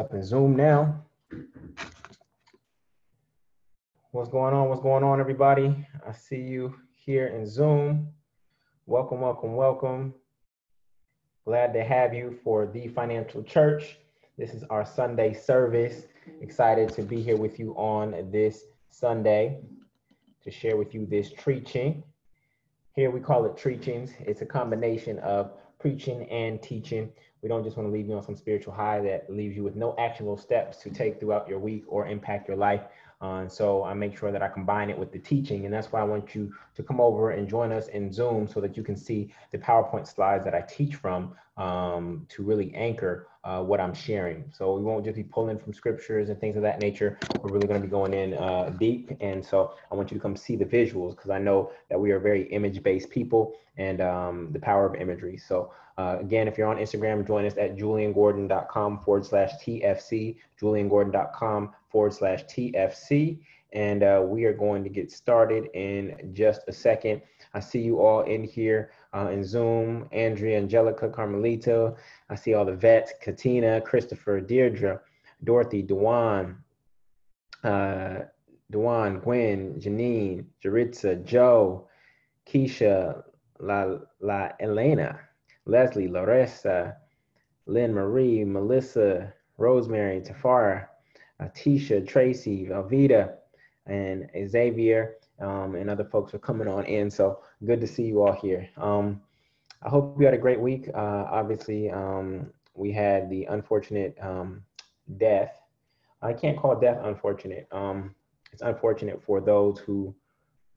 up in Zoom now. What's going on? What's going on, everybody? I see you here in Zoom. Welcome, welcome, welcome. Glad to have you for the Financial Church. This is our Sunday service. Excited to be here with you on this Sunday to share with you this preaching. Here we call it preachings. It's a combination of preaching and teaching. We don't just want to leave you on some spiritual high that leaves you with no actionable steps to take throughout your week or impact your life. Uh, so I make sure that I combine it with the teaching. And that's why I want you to come over and join us in Zoom so that you can see the PowerPoint slides that I teach from um, to really anchor uh, what I'm sharing. So we won't just be pulling from scriptures and things of that nature. We're really going to be going in uh, deep. And so I want you to come see the visuals because I know that we are very image based people and um, the power of imagery. So uh, again, if you're on Instagram, join us at julliengordon.com forward slash TFC, julliengordon.com forward slash TFC. And uh, we are going to get started in just a second. I see you all in here uh, in Zoom, Andrea, Angelica, Carmelito. I see all the vets, Katina, Christopher, Deirdre, Dorothy, Dewan, uh, Dewan, Gwen, Janine, Jaritza, Joe, Keisha, La, La Elena, Leslie, Larissa, Lynn Marie, Melissa, Rosemary, Tafara, Tisha, Tracy, Velveeta, and Xavier, um, and other folks are coming on in. So good to see you all here. Um, I hope you had a great week. Uh, obviously, um, we had the unfortunate um, death. I can't call death unfortunate. Um, it's unfortunate for those who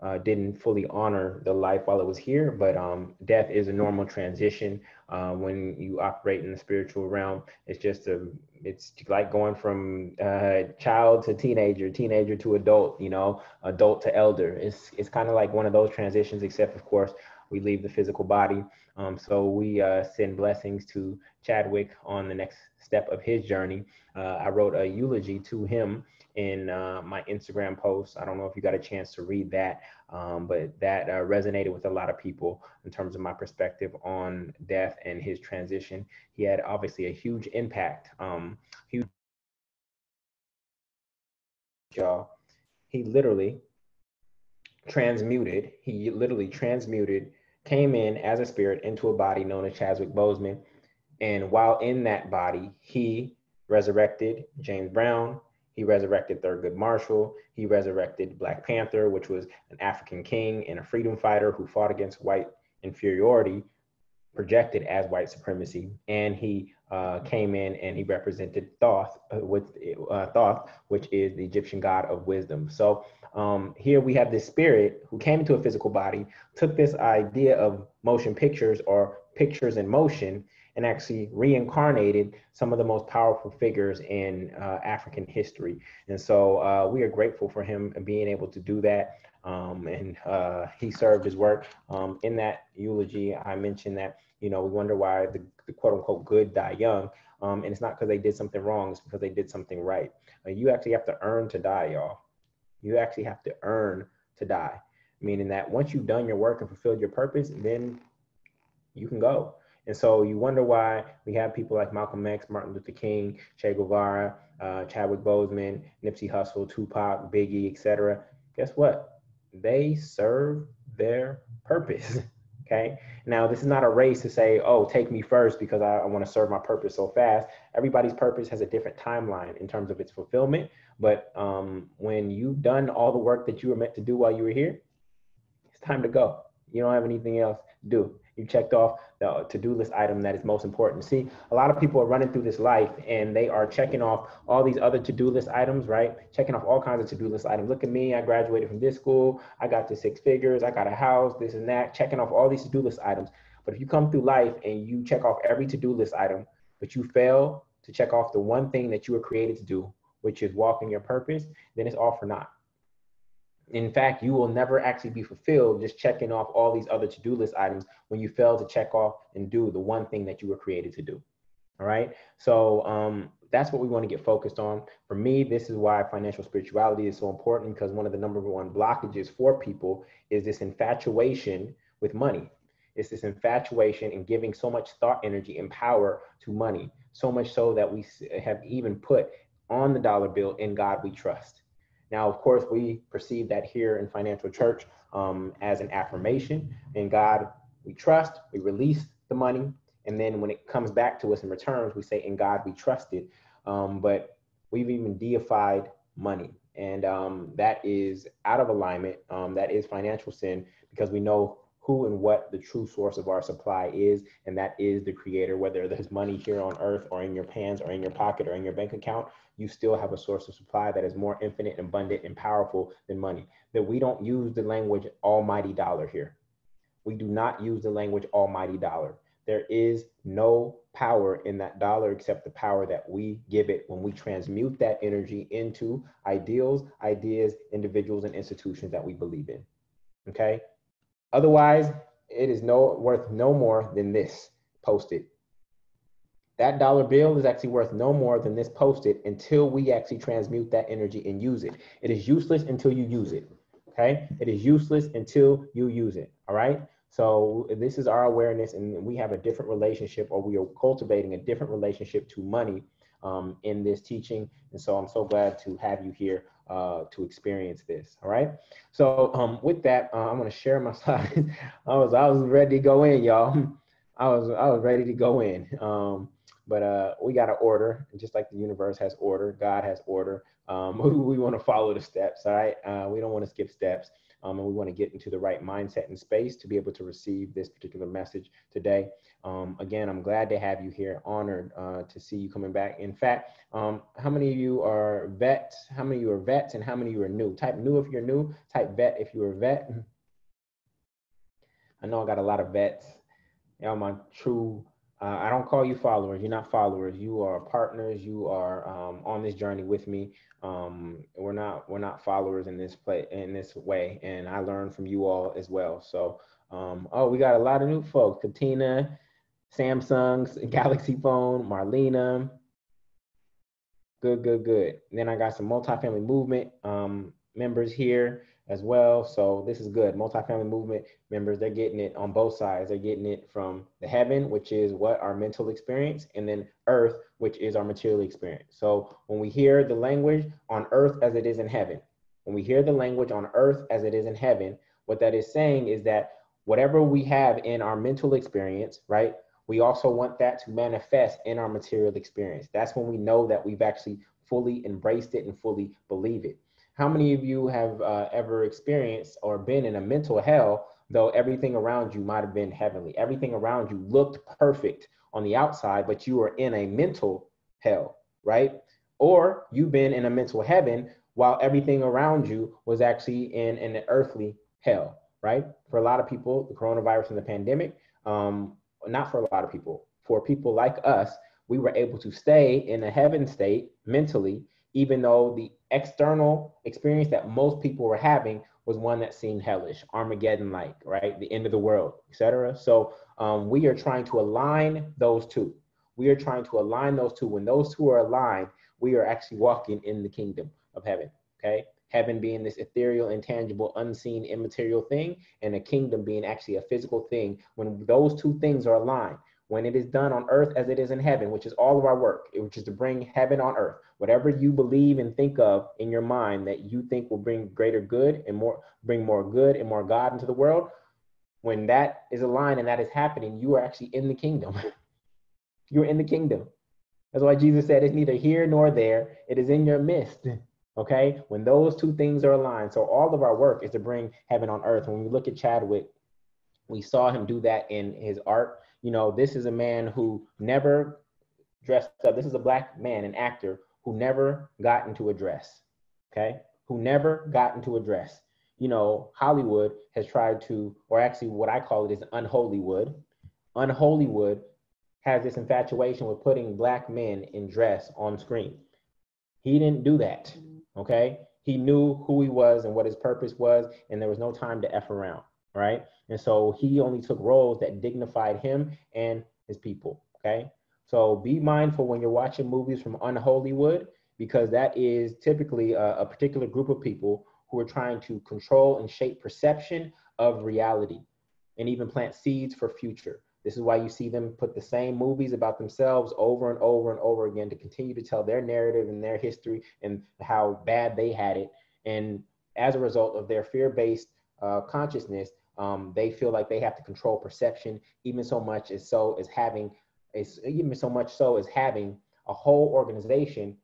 uh, didn't fully honor the life while it was here, but um, death is a normal transition uh, when you operate in the spiritual realm. It's just a, it's like going from uh, child to teenager, teenager to adult, you know, adult to elder. It's it's kind of like one of those transitions, except of course we leave the physical body. Um, so we uh, send blessings to Chadwick on the next step of his journey. Uh, I wrote a eulogy to him in uh, my Instagram post. I don't know if you got a chance to read that, um, but that uh, resonated with a lot of people in terms of my perspective on death and his transition. He had obviously a huge impact, um, huge. Y'all, he literally transmuted. He literally transmuted, came in as a spirit into a body known as Chadwick Boseman, and while in that body, he resurrected James Brown, he resurrected Thurgood Marshall. He resurrected Black Panther, which was an African king and a freedom fighter who fought against white inferiority, projected as white supremacy. And he uh, came in and he represented Thoth, uh, with uh, Thoth, which is the Egyptian god of wisdom. So um, here we have this spirit who came into a physical body, took this idea of motion pictures or pictures in motion, and actually reincarnated some of the most powerful figures in uh, African history. And so uh, we are grateful for him being able to do that. Um, and uh, he served his work. Um, in that eulogy, I mentioned that, you know, we wonder why the, the quote unquote good die young. Um, and it's not because they did something wrong, it's because they did something right. Uh, you actually have to earn to die, y'all. You actually have to earn to die, meaning that once you've done your work and fulfilled your purpose, then you can go. And so you wonder why we have people like Malcolm X, Martin Luther King, Che Guevara, uh, Chadwick Boseman, Nipsey Hussle, Tupac, Biggie, etc. Guess what? They serve their purpose. okay. Now, this is not a race to say, oh, take me first because I, I want to serve my purpose so fast. Everybody's purpose has a different timeline in terms of its fulfillment. But um, when you've done all the work that you were meant to do while you were here, it's time to go. You don't have anything else to do you checked off the to-do list item that is most important. See, a lot of people are running through this life and they are checking off all these other to-do list items, right? Checking off all kinds of to-do list items. Look at me, I graduated from this school, I got to six figures, I got a house, this and that, checking off all these to-do list items. But if you come through life and you check off every to-do list item, but you fail to check off the one thing that you were created to do, which is walking your purpose, then it's all for naught in fact, you will never actually be fulfilled just checking off all these other to-do list items when you fail to check off and do the one thing that you were created to do. All right. So um, that's what we want to get focused on. For me, this is why financial spirituality is so important because one of the number one blockages for people is this infatuation with money. It's this infatuation and giving so much thought, energy, and power to money, so much so that we have even put on the dollar bill, in God we trust. Now, of course, we perceive that here in Financial Church um, as an affirmation. In God we trust, we release the money, and then when it comes back to us in returns, we say, In God we trusted. Um, but we've even deified money. And um, that is out of alignment. Um, that is financial sin because we know who and what the true source of our supply is, and that is the creator. Whether there's money here on earth or in your pants or in your pocket or in your bank account, you still have a source of supply that is more infinite, abundant, and powerful than money. That we don't use the language almighty dollar here. We do not use the language almighty dollar. There is no power in that dollar except the power that we give it when we transmute that energy into ideals, ideas, individuals, and institutions that we believe in. Okay. Otherwise, it is no worth no more than this posted. That dollar bill is actually worth no more than this posted until we actually transmute that energy and use it. It is useless until you use it. Okay. It is useless until you use it. All right. So this is our awareness, and we have a different relationship, or we are cultivating a different relationship to money um, in this teaching. And so I'm so glad to have you here uh, to experience this. All right. So um, with that, uh, I'm going to share my slides. I was I was ready to go in, y'all. I was I was ready to go in. Um, but uh, we got to order, just like the universe has order, God has order. Um, we want to follow the steps. All right. Uh, we don't want to skip steps um, and we want to get into the right mindset and space to be able to receive this particular message today. Um, again, I'm glad to have you here, honored uh, to see you coming back. In fact, um, how many of you are vets? How many of you are vets and how many of you are new? Type new if you're new, type vet if you're a vet. I know I got a lot of vets. Know, my true uh, I don't call you followers. You're not followers. You are partners. You are um, on this journey with me. Um, we're not we're not followers in this play in this way, and I learn from you all as well. So, um, oh, we got a lot of new folks: Katina, Samsung's Galaxy phone, Marlena. Good, good, good. And then I got some multifamily movement um, members here as well. So this is good. Multifamily movement members, they're getting it on both sides. They're getting it from the heaven, which is what our mental experience, and then earth, which is our material experience. So when we hear the language on earth as it is in heaven, when we hear the language on earth as it is in heaven, what that is saying is that whatever we have in our mental experience, right? We also want that to manifest in our material experience. That's when we know that we've actually fully embraced it and fully believe it. How many of you have uh, ever experienced or been in a mental hell, though everything around you might have been heavenly? Everything around you looked perfect on the outside, but you were in a mental hell, right? Or you've been in a mental heaven while everything around you was actually in, in an earthly hell, right? For a lot of people, the coronavirus and the pandemic, um, not for a lot of people, for people like us, we were able to stay in a heaven state mentally even though the external experience that most people were having was one that seemed hellish, Armageddon like, right? The end of the world, etc. So um, we are trying to align those two. We are trying to align those two. When those two are aligned, we are actually walking in the kingdom of heaven, okay? Heaven being this ethereal, intangible, unseen, immaterial thing, and a kingdom being actually a physical thing. When those two things are aligned, when it is done on earth as it is in heaven, which is all of our work, which is to bring heaven on earth. Whatever you believe and think of in your mind that you think will bring greater good and more bring more good and more God into the world, when that is aligned and that is happening, you are actually in the kingdom. You're in the kingdom. That's why Jesus said it's neither here nor there, it is in your midst. Okay, when those two things are aligned. So all of our work is to bring heaven on earth. When we look at Chadwick, we saw him do that in his art you know, this is a man who never dressed up. This is a black man, an actor who never got into a dress, okay? Who never got into a dress. You know, Hollywood has tried to, or actually what I call it is unholywood. Unholywood has this infatuation with putting black men in dress on screen. He didn't do that, okay? He knew who he was and what his purpose was, and there was no time to F around right? And so he only took roles that dignified him and his people, okay? So be mindful when you're watching movies from Unholywood, because that is typically a, a particular group of people who are trying to control and shape perception of reality. and even plant seeds for future. This is why you see them put the same movies about themselves over and over and over again to continue to tell their narrative and their history and how bad they had it. And as a result of their fear based uh, consciousness, um, they feel like they have to control perception, even so much as so as having, as, even so much so as having a whole organization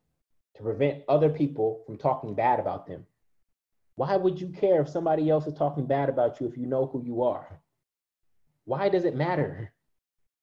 to prevent other people from talking bad about them. Why would you care if somebody else is talking bad about you if you know who you are? Why does it matter?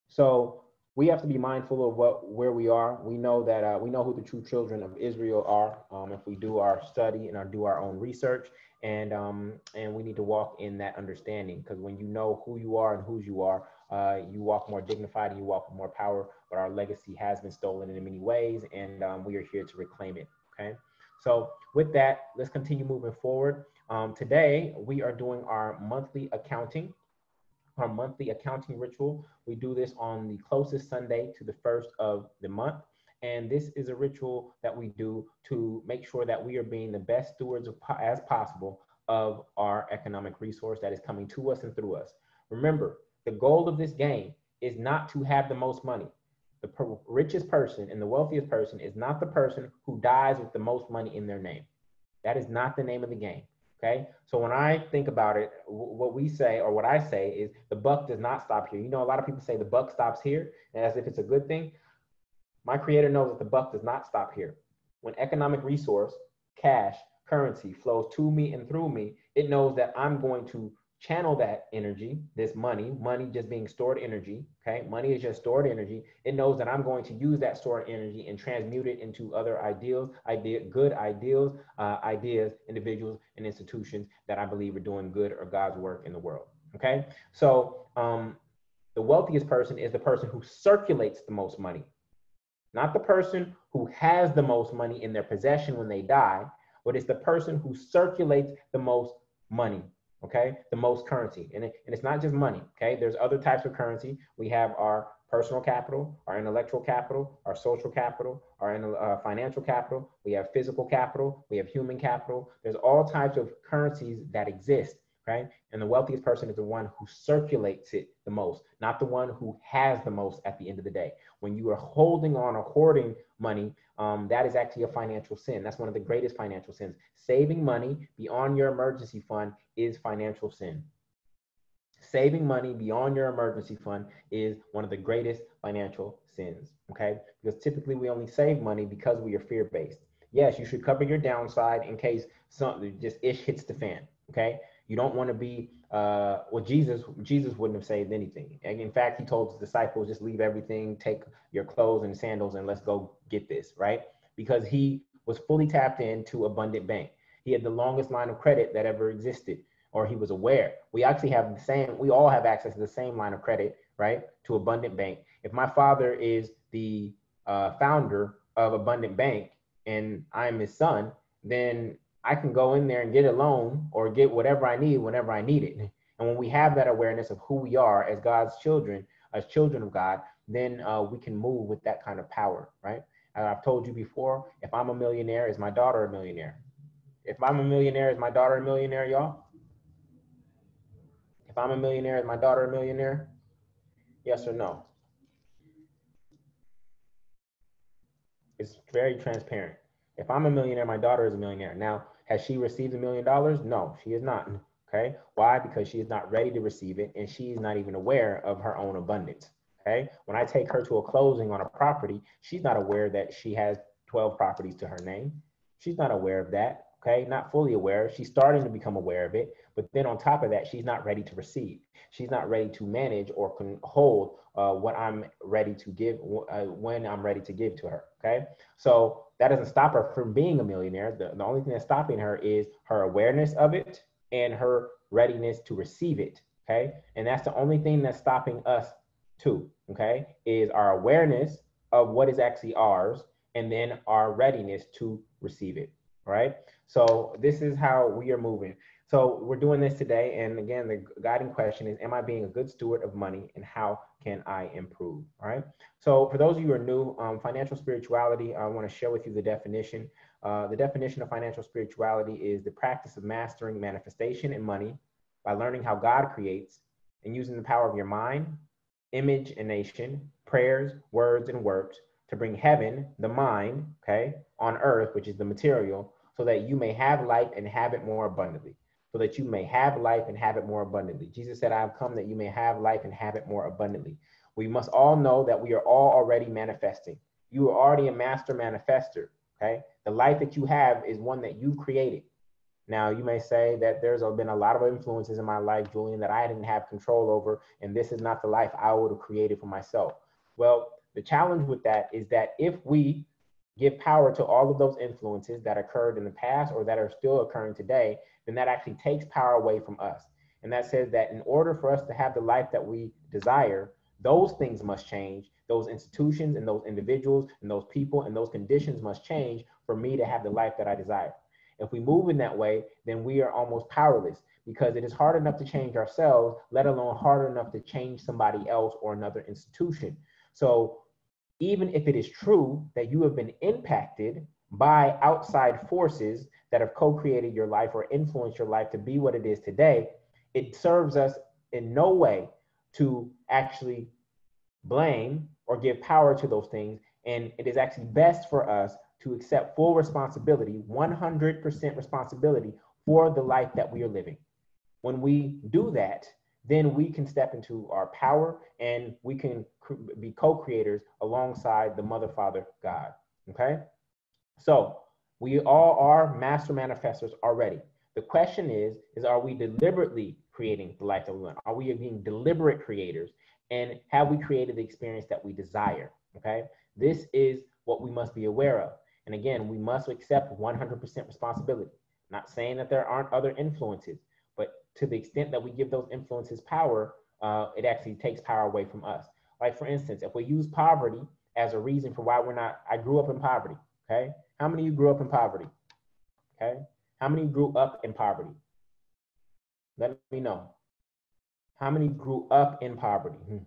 So we have to be mindful of what where we are. We know that uh, we know who the true children of Israel are um, if we do our study and our, do our own research, and um, and we need to walk in that understanding because when you know who you are and whose you are, uh, you walk more dignified and you walk with more power. But our legacy has been stolen in many ways, and um, we are here to reclaim it. Okay. So with that, let's continue moving forward. Um, today we are doing our monthly accounting our monthly accounting ritual. We do this on the closest Sunday to the first of the month. And this is a ritual that we do to make sure that we are being the best stewards as possible of our economic resource that is coming to us and through us. Remember, the goal of this game is not to have the most money. The per- richest person and the wealthiest person is not the person who dies with the most money in their name. That is not the name of the game. Okay. So when I think about it, what we say or what I say is the buck does not stop here. You know, a lot of people say the buck stops here as if it's a good thing. My creator knows that the buck does not stop here. When economic resource, cash, currency flows to me and through me, it knows that I'm going to channel that energy, this money, money just being stored energy, okay? Money is just stored energy. It knows that I'm going to use that stored energy and transmute it into other ideals, idea, good ideals, uh, ideas, individuals, and institutions that I believe are doing good or God's work in the world, okay? So um, the wealthiest person is the person who circulates the most money, not the person who has the most money in their possession when they die, but it's the person who circulates the most money okay? The most currency. And, it, and it's not just money okay? There's other types of currency. We have our personal capital our intellectual capital our social capital our uh, financial capital. We have physical capital. We have human capital. There's all types of currencies that exist right and the wealthiest person is the one who circulates it the most not the one who has the most at the end of the day. When you are holding on or hoarding money um, that is actually a financial sin. That's one of the greatest financial sins. Saving money beyond your emergency fund is financial sin. Saving money beyond your emergency fund is one of the greatest financial sins. Okay, because typically we only save money because we are fear based. Yes, you should cover your downside in case something just ish hits the fan. Okay, you don't want to be uh, well. Jesus, Jesus wouldn't have saved anything. And in fact, he told his disciples, "Just leave everything, take your clothes and sandals, and let's go get this." Right? Because he was fully tapped into abundant bank. He had the longest line of credit that ever existed, or he was aware. We actually have the same. We all have access to the same line of credit, right? To abundant bank. If my father is the uh, founder of abundant bank and I'm his son, then I can go in there and get a loan or get whatever I need whenever I need it. And when we have that awareness of who we are as God's children, as children of God, then uh, we can move with that kind of power, right? I've told you before, if I'm a millionaire, is my daughter a millionaire? If I'm a millionaire, is my daughter a millionaire, y'all? If I'm a millionaire, is my daughter a millionaire? Yes or no? It's very transparent. If I'm a millionaire, my daughter is a millionaire. Now, has she received a million dollars? No, she is not. Okay. Why? Because she is not ready to receive it and she's not even aware of her own abundance. Okay. When I take her to a closing on a property, she's not aware that she has 12 properties to her name. She's not aware of that. Okay. Not fully aware. She's starting to become aware of it. But then on top of that, she's not ready to receive. She's not ready to manage or can hold uh, what I'm ready to give uh, when I'm ready to give to her. Okay. So that doesn't stop her from being a millionaire. The, the only thing that's stopping her is her awareness of it and her readiness to receive it. Okay. And that's the only thing that's stopping us too. Okay. Is our awareness of what is actually ours and then our readiness to receive it. Right. So this is how we are moving. So we're doing this today. And again, the guiding question is, am I being a good steward of money and how can I improve? All right. So for those of you who are new, um, financial spirituality, I want to share with you the definition. Uh, the definition of financial spirituality is the practice of mastering manifestation and money by learning how God creates and using the power of your mind, image and nation, prayers, words, and works to bring heaven, the mind, okay, on earth, which is the material, so that you may have life and have it more abundantly. So that you may have life and have it more abundantly. Jesus said, I have come that you may have life and have it more abundantly. We must all know that we are all already manifesting. You are already a master manifester. Okay. The life that you have is one that you've created. Now, you may say that there's been a lot of influences in my life, Jullien, that I didn't have control over, and this is not the life I would have created for myself. Well, the challenge with that is that if we give power to all of those influences that occurred in the past or that are still occurring today, then that actually takes power away from us. And that says that in order for us to have the life that we desire, those things must change. Those institutions and those individuals and those people and those conditions must change for me to have the life that I desire. If we move in that way, then we are almost powerless because it is hard enough to change ourselves, let alone hard enough to change somebody else or another institution. So even if it is true that you have been impacted by outside forces that have co-created your life or influenced your life to be what it is today, it serves us in no way to actually blame or give power to those things. And it is actually best for us to accept full responsibility, 100% responsibility for the life that we are living. When we do that, then we can step into our power and we can be co-creators alongside the mother, father, God. Okay. So we all are master manifestors already. The question is, is are we deliberately creating the life that we want? Are we being deliberate creators? And have we created the experience that we desire? Okay. This is what we must be aware of. And again, we must accept 100% responsibility. Not saying that there aren't other influences, to the extent that we give those influences power, uh, it actually takes power away from us. Like for instance, if we use poverty as a reason for why we're not, I grew up in poverty, okay? How many of you grew up in poverty? Okay? How many grew up in poverty? Let me know. How many grew up in poverty? Hmm.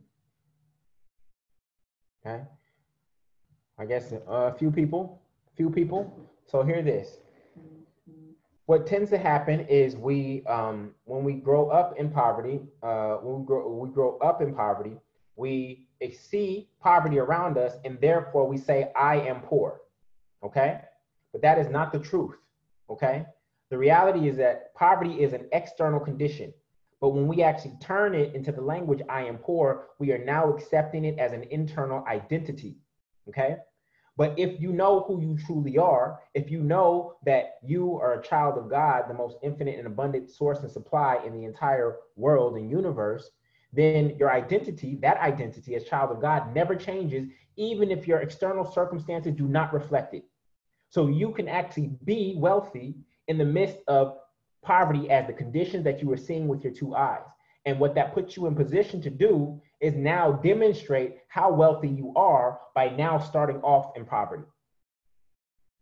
Okay. I guess uh, a few people, few people. So hear this what tends to happen is we um, when we grow up in poverty uh, when we grow, we grow up in poverty we see poverty around us and therefore we say i am poor okay? But that is not the truth okay? The reality is that poverty is an external condition but when we actually turn it into the language i am poor we are now accepting it as an internal identity okay but if you know who you truly are, if you know that you are a child of God, the most infinite and abundant source and supply in the entire world and universe, then your identity, that identity as child of God, never changes, even if your external circumstances do not reflect it. So you can actually be wealthy in the midst of poverty as the conditions that you were seeing with your two eyes. And what that puts you in position to do is now demonstrate how wealthy you are by now starting off in poverty.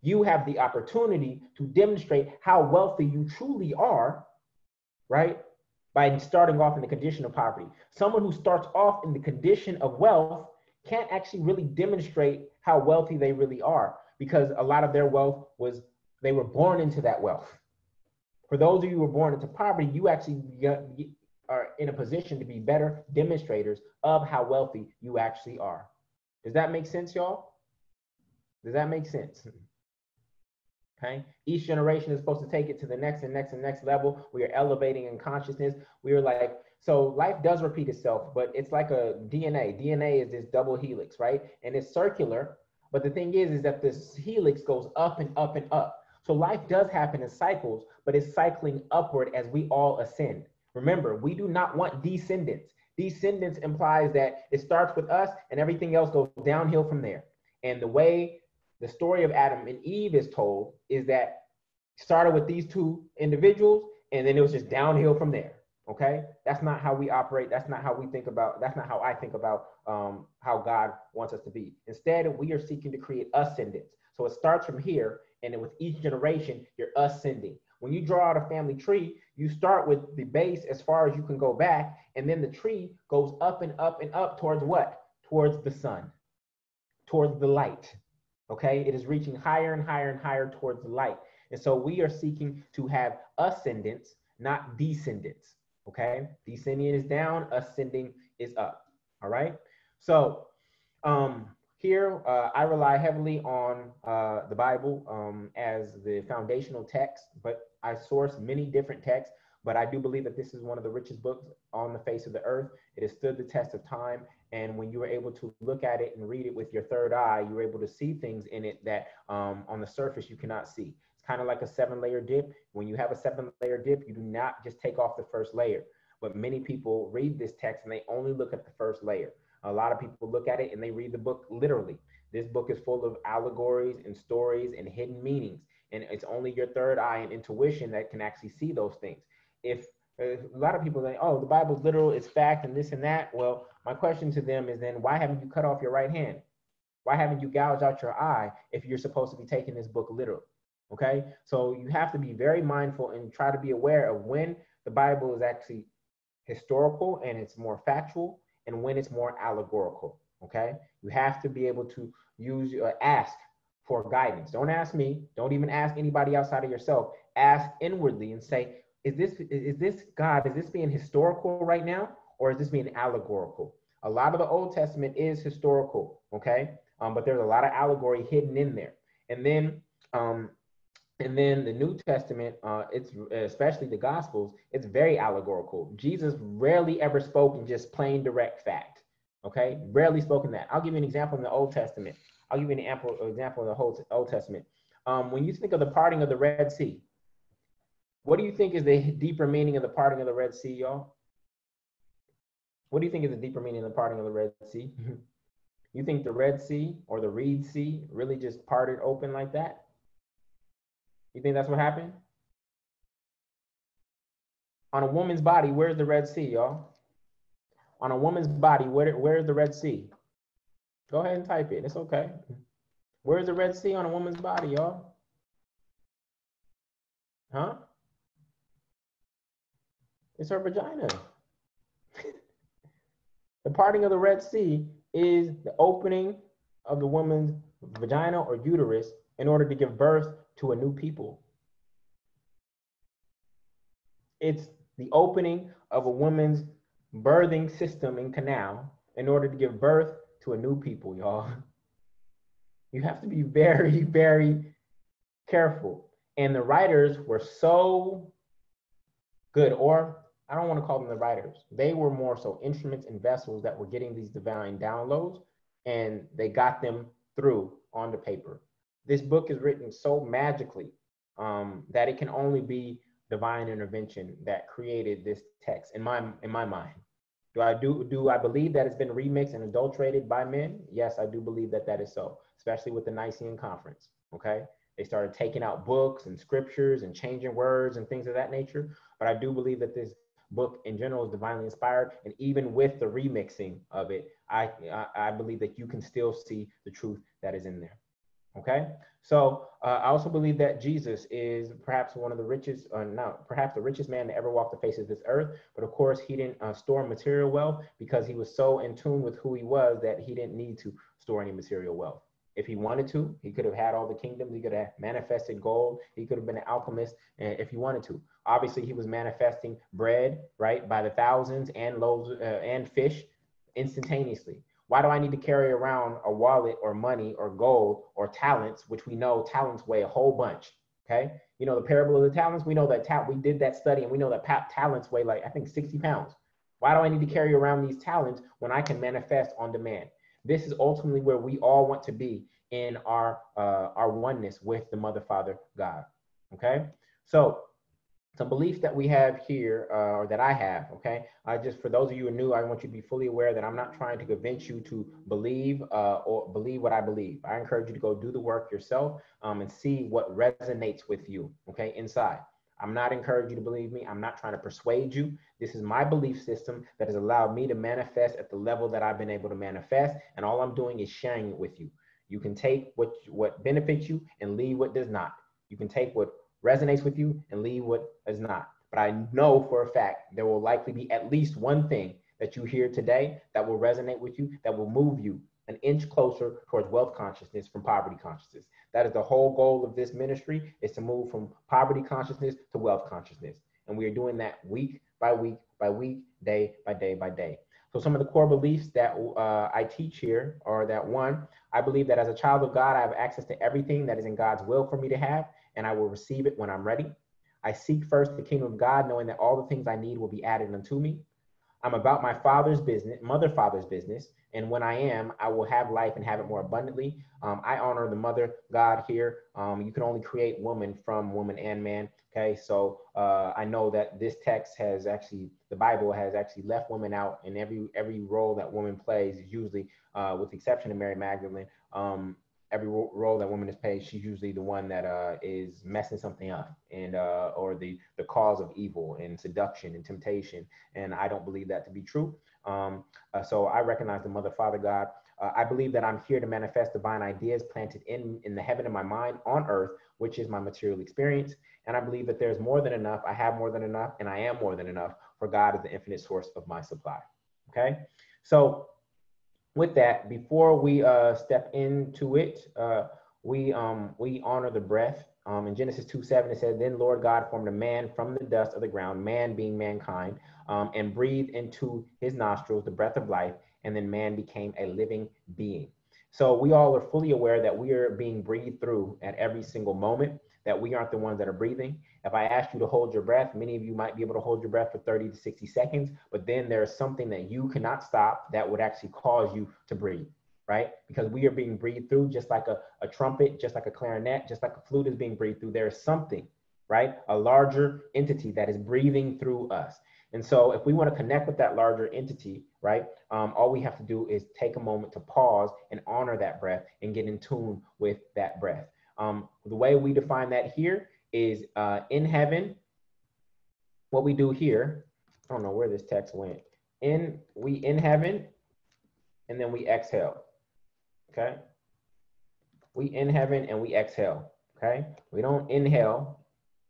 You have the opportunity to demonstrate how wealthy you truly are, right? By starting off in the condition of poverty. Someone who starts off in the condition of wealth can't actually really demonstrate how wealthy they really are because a lot of their wealth was they were born into that wealth. For those of you who were born into poverty, you actually are in a position to be better demonstrators of how wealthy you actually are. Does that make sense, y'all? Does that make sense? Okay. Each generation is supposed to take it to the next and next and next level. We are elevating in consciousness. We are like, so life does repeat itself, but it's like a DNA. DNA is this double helix, right? And it's circular. But the thing is, is that this helix goes up and up and up. So life does happen in cycles, but it's cycling upward as we all ascend. Remember, we do not want descendants. Descendants implies that it starts with us and everything else goes downhill from there. And the way the story of Adam and Eve is told is that started with these two individuals and then it was just downhill from there. Okay, that's not how we operate. That's not how we think about. That's not how I think about um, how God wants us to be. Instead, we are seeking to create ascendants. So it starts from here, and then with each generation, you're ascending. When you draw out a family tree, you start with the base as far as you can go back, and then the tree goes up and up and up towards what? Towards the sun, towards the light. Okay, it is reaching higher and higher and higher towards the light. And so we are seeking to have ascendants, not descendants. Okay, descending is down, ascending is up. All right. So um, here uh, I rely heavily on uh, the Bible um, as the foundational text, but I source many different texts. But I do believe that this is one of the richest books on the face of the earth. It has stood the test of time. And when you are able to look at it and read it with your third eye, you're able to see things in it that um, on the surface you cannot see. It's kind of like a seven layer dip. When you have a seven layer dip, you do not just take off the first layer. But many people read this text and they only look at the first layer. A lot of people look at it and they read the book literally. This book is full of allegories and stories and hidden meanings. And it's only your third eye and intuition that can actually see those things. If a lot of people say, oh, the Bible's literal, it's fact, and this and that. Well, my question to them is then why haven't you cut off your right hand? Why haven't you gouged out your eye if you're supposed to be taking this book literal? Okay, so you have to be very mindful and try to be aware of when the Bible is actually historical and it's more factual and when it's more allegorical. Okay, you have to be able to use uh, ask for guidance. Don't ask me. Don't even ask anybody outside of yourself. Ask inwardly and say, is this is this God? Is this being historical right now, or is this being allegorical? A lot of the Old Testament is historical, okay, um, but there's a lot of allegory hidden in there. And then um, and then the New Testament, uh, it's especially the Gospels, it's very allegorical. Jesus rarely ever spoke in just plain direct fact. Okay, rarely spoken that. I'll give you an example in the Old Testament. I'll give you an example, example in the whole Old Testament. Um, when you think of the parting of the Red Sea, what do you think is the deeper meaning of the parting of the Red Sea, y'all? What do you think is the deeper meaning of the parting of the Red Sea? you think the Red Sea or the Reed Sea really just parted open like that? You think that's what happened? On a woman's body, where's the Red Sea, y'all? On a woman's body, where, where's the Red Sea? Go ahead and type it. It's okay. Where's the Red Sea on a woman's body, y'all? Huh? It's her vagina. the parting of the Red Sea is the opening of the woman's vagina or uterus in order to give birth to a new people. It's the opening of a woman's birthing system and canal in order to give birth to a new people, y'all. You have to be very, very careful. And the writers were so good, or I don't want to call them the writers. They were more so instruments and vessels that were getting these divine downloads, and they got them through onto paper this book is written so magically um, that it can only be divine intervention that created this text in my in my mind. Do I do do I believe that it's been remixed and adulterated by men? Yes, I do believe that that is so, especially with the Nicene Conference. Okay, they started taking out books and scriptures and changing words and things of that nature. But I do believe that this book in general is divinely inspired, and even with the remixing of it, I I, I believe that you can still see the truth that is in there. Okay, so uh, I also believe that Jesus is perhaps one of the richest, uh, not perhaps the richest man to ever walk the face of this earth. But of course, he didn't uh, store material wealth because he was so in tune with who he was that he didn't need to store any material wealth. If he wanted to, he could have had all the kingdoms. He could have manifested gold. He could have been an alchemist uh, if he wanted to. Obviously, he was manifesting bread, right, by the thousands and loaves uh, and fish instantaneously. Why do I need to carry around a wallet or money or gold or talents, which we know talents weigh a whole bunch? Okay. You know, the parable of the talents, we know that ta- we did that study and we know that pa- talents weigh like, I think 60 pounds. Why do I need to carry around these talents when I can manifest on demand? This is ultimately where we all want to be in our uh, our oneness with the Mother, Father, God. Okay. So some beliefs that we have here, uh, or that I have, okay? I just, for those of you who are new, I want you to be fully aware that I'm not trying to convince you to believe uh, or believe what I believe. I encourage you to go do the work yourself um, and see what resonates with you, okay, inside. I'm not encouraging you to believe me. I'm not trying to persuade you. This is my belief system that has allowed me to manifest at the level that I've been able to manifest. And all I'm doing is sharing it with you. You can take what, what benefits you and leave what does not. You can take what resonates with you and leave what is not. But I know for a fact there will likely be at least one thing that you hear today that will resonate with you, that will move you an inch closer towards wealth consciousness from poverty consciousness. That is the whole goal of this ministry is to move from poverty consciousness to wealth consciousness. And we are doing that week by week by week, day by day by day. So some of the core beliefs that uh, I teach here are that one, I believe that as a child of God, I have access to everything that is in God's will for me to have, and I will receive it when I'm ready. I seek first the kingdom of God, knowing that all the things I need will be added unto me. I'm about my father's business, mother father's business, and when I am, I will have life and have it more abundantly. Um, I honor the mother God here. Um, you can only create woman from woman and man. Okay, so uh, I know that this text has actually, the Bible has actually left women out in every every role that woman plays. Is usually, uh, with the exception of Mary Magdalene, um, every role that woman is played, she's usually the one that uh, is messing something up and uh, or the the cause of evil and seduction and temptation. And I don't believe that to be true. Um, uh, so I recognize the Mother, Father, God. Uh, I believe that I'm here to manifest divine ideas planted in in the heaven of my mind on earth, which is my material experience. And I believe that there's more than enough. I have more than enough, and I am more than enough. For God is the infinite source of my supply. Okay, so with that, before we uh, step into it, uh, we um, we honor the breath. Um, in Genesis 2 7, it said, Then Lord God formed a man from the dust of the ground, man being mankind, um, and breathed into his nostrils the breath of life, and then man became a living being. So we all are fully aware that we are being breathed through at every single moment that we aren't the ones that are breathing. If I asked you to hold your breath, many of you might be able to hold your breath for 30 to 60 seconds, but then there's something that you cannot stop that would actually cause you to breathe, right? Because we are being breathed through just like a, a trumpet, just like a clarinet, just like a flute is being breathed through. There is something, right? A larger entity that is breathing through us. And so if we want to connect with that larger entity, right, um, all we have to do is take a moment to pause and honor that breath and get in tune with that breath. Um, the way we define that here is uh, in heaven, what we do here, I don't know where this text went. In we in heaven, and then we exhale. Okay. We in heaven and we exhale. Okay. We don't inhale.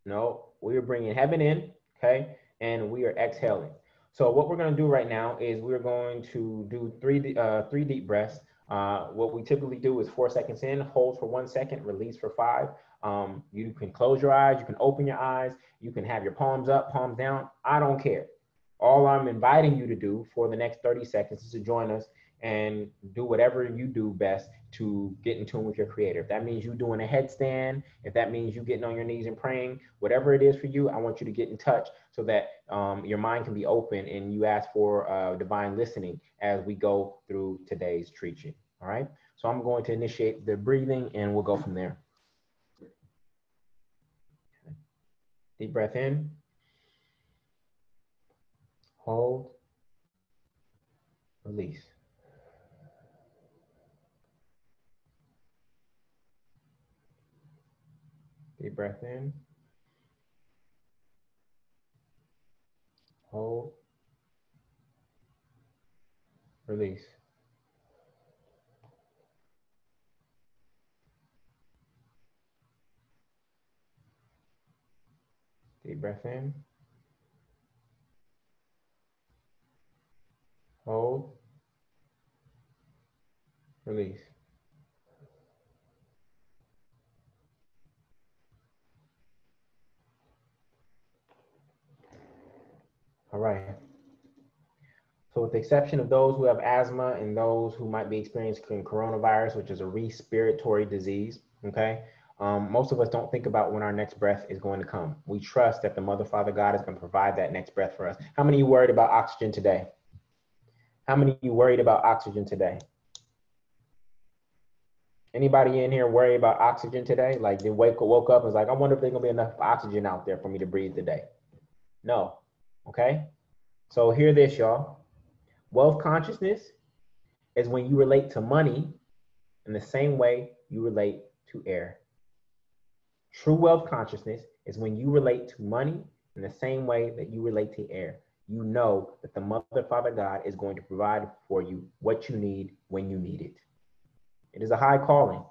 No, we are bringing heaven in. Okay. And we are exhaling. So what we're going to do right now is we're going to do three uh, three deep breaths. Uh, what we typically do is four seconds in, hold for one second, release for five. Um, you can close your eyes, you can open your eyes, you can have your palms up, palms down. I don't care. All I'm inviting you to do for the next 30 seconds is to join us and do whatever you do best to get in tune with your creator. If that means you doing a headstand, if that means you getting on your knees and praying, whatever it is for you, I want you to get in touch so that um, your mind can be open and you ask for uh, divine listening as we go through today's teaching. All right. So I'm going to initiate the breathing and we'll go from there. Deep breath in. Hold. Release. Deep breath in. Hold. Release. Deep breath in. Hold. Release. All right. So with the exception of those who have asthma and those who might be experiencing coronavirus, which is a respiratory disease, okay, um, most of us don't think about when our next breath is going to come. We trust that the Mother, Father, God is going to provide that next breath for us. How many you worried about oxygen today? How many you worried about oxygen today? Anybody in here worry about oxygen today? Like they wake woke up and was like, I wonder if there's gonna be enough oxygen out there for me to breathe today. No. Okay. So hear this, y'all. Wealth consciousness is when you relate to money in the same way you relate to air. True wealth consciousness is when you relate to money in the same way that you relate to air. You know that the Mother, Father, God is going to provide for you what you need when you need it. It is a high calling.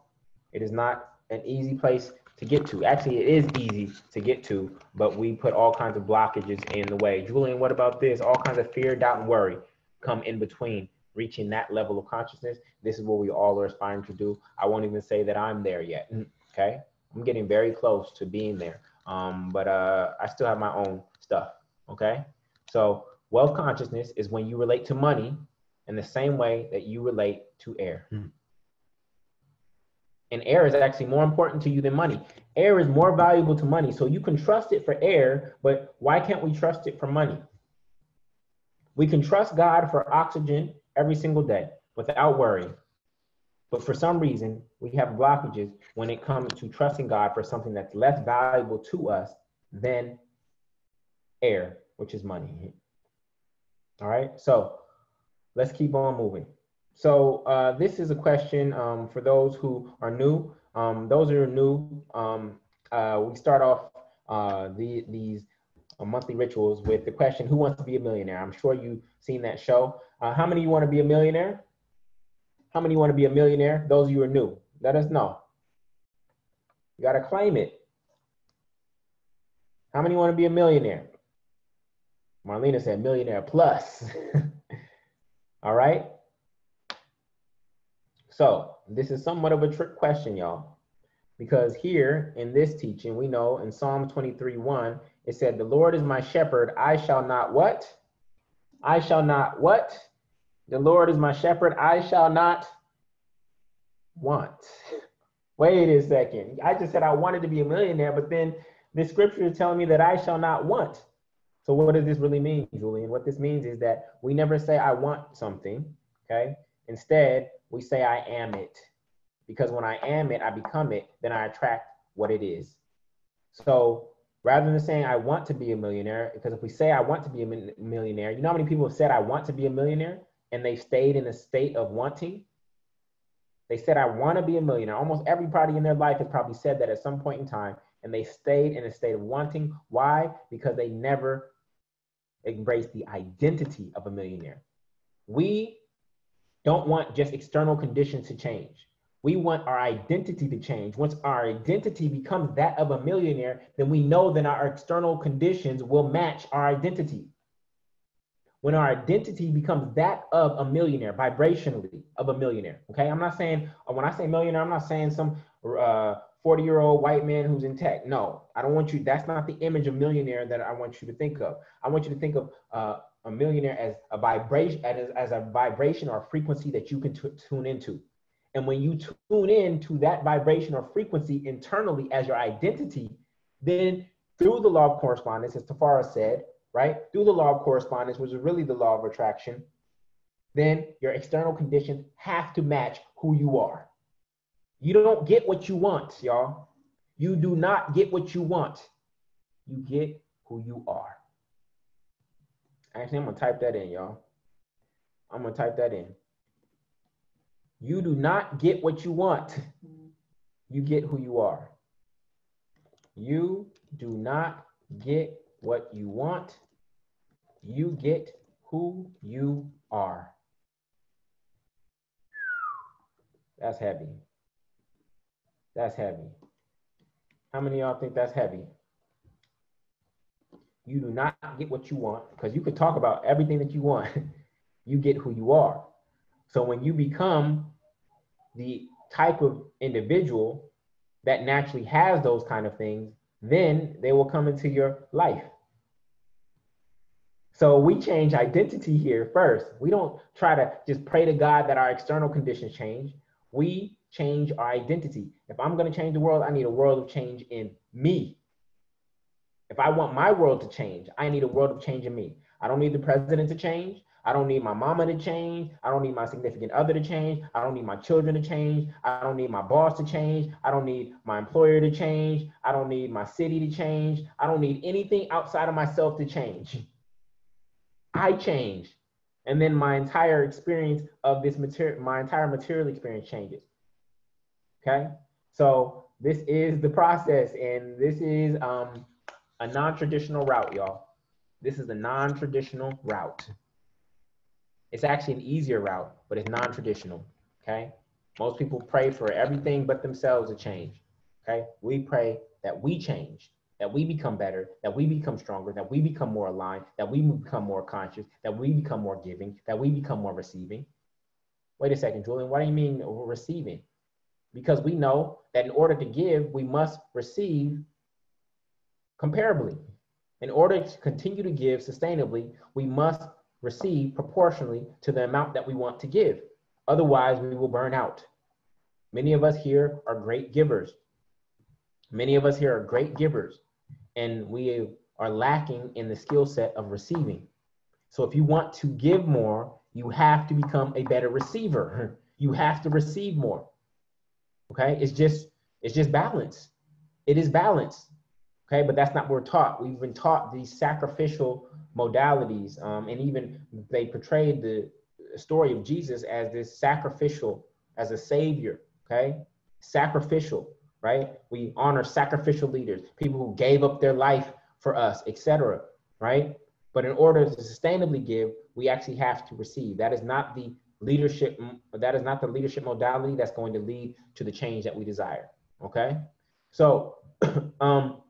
It is not an easy place to get to. Actually, it is easy to get to, but we put all kinds of blockages in the way. Jullien, what about this? All kinds of fear, doubt, and worry come in between reaching that level of consciousness. This is what we all are aspiring to do. I won't even say that I'm there yet. Okay. I'm getting very close to being there. Um, but uh, I still have my own stuff. Okay. So wealth consciousness is when you relate to money in the same way that you relate to air. Mm. And air is actually more important to you than money. Air is more valuable to money. So you can trust it for air, but why can't we trust it for money? We can trust God for oxygen every single day without worry. But for some reason, we have blockages when it comes to trusting God for something that's less valuable to us than air, which is money. All right, so let's keep on moving. So uh, this is a question um, for those who are new. Um, those who are new, um, uh, we start off uh, the, these uh, monthly rituals with the question, who wants to be a millionaire? I'm sure you've seen that show. Uh, how many of you want to be a millionaire? How many want to be a millionaire? Those of you are new, let us know. You got to claim it. How many want to be a millionaire? Marlena said millionaire plus. All right. So this is somewhat of a trick question, y'all, because here in this teaching, we know in Psalm 23, 1, it said, the Lord is my shepherd. I shall not what? I shall not what? The Lord is my shepherd. I shall not want. Wait a second. I just said I wanted to be a millionaire, but then the scripture is telling me that I shall not want. So what does this really mean, Jullien? What this means is that we never say I want something, okay? Instead, we say I am it. Because when I am it, I become it, then I attract what it is. So rather than saying I want to be a millionaire, because if we say I want to be a millionaire, you know how many people have said I want to be a millionaire and they stayed in a state of wanting? They said I want to be a millionaire. Almost everybody in their life has probably said that at some point in time, and they stayed in a state of wanting. Why? Because they never embraced the identity of a millionaire. We don't want just external conditions to change. We want our identity to change. Once our identity becomes that of a millionaire, then we know that our external conditions will match our identity. When our identity becomes that of a millionaire, vibrationally of a millionaire, okay? I'm not saying, when I say millionaire, I'm not saying some uh, 40 year old white man who's in tech. No, I don't want you, that's not the image of millionaire that I want you to think of. I want you to think of uh, a millionaire as a vibration, as, as a vibration or a frequency that you can tune into. And when you tune in to that vibration or frequency internally as your identity, then through the law of correspondence, as Tafara said, right? Through the law of correspondence, which is really the law of attraction, then your external conditions have to match who you are. You don't get what you want, y'all. You do not get what you want. You get who you are. Actually, I'm gonna type that in, y'all. I'm gonna type that in. You do not get what you want. You get who you are. You do not get what you want. You get who you are. That's heavy. That's heavy. How many of y'all think that's heavy? You do not get what you want because you could talk about everything that you want. you get who you are. So when you become the type of individual that naturally has those kind of things, then they will come into your life. So we change identity here first. We don't try to just pray to God that our external conditions change. We change our identity. If I'm going to change the world, I need a world of change in me. If I want my world to change, I need a world of change in me. I don't need the president to change. I don't need my mama to change. I don't need my significant other to change. I don't need my children to change. I don't need my boss to change. I don't need my employer to change. I don't need my city to change. I don't need anything outside of myself to change. I change. And then my entire experience of this material, my entire material experience changes. Okay. So this is the process, and this is um, a non-traditional route, y'all. This is a non-traditional route. It's actually an easier route, but it's non-traditional. Okay. Most people pray for everything but themselves to change. Okay. We pray that we change, that we become better, that we become stronger, that we become more aligned, that we become more conscious, that we become more giving, that we become more receiving. Wait a second, Jullien. What do you mean receiving? because we know that in order to give, we must receive comparably. In order to continue to give sustainably, we must receive proportionally to the amount that we want to give. Otherwise, we will burn out. Many of us here are great givers. Many of us here are great givers, and we are lacking in the skill set of receiving. So, if you want to give more, you have to become a better receiver. You have to receive more. Okay, it's just it's just balance. It is balance. Okay, but that's not what we're taught. We've been taught these sacrificial modalities, um, and even they portrayed the story of Jesus as this sacrificial, as a savior. Okay, sacrificial, right? We honor sacrificial leaders, people who gave up their life for us, etc. Right? But in order to sustainably give, we actually have to receive. That is not the leadership. That is not the leadership modality that's going to lead to the change that we desire. Okay, so. um,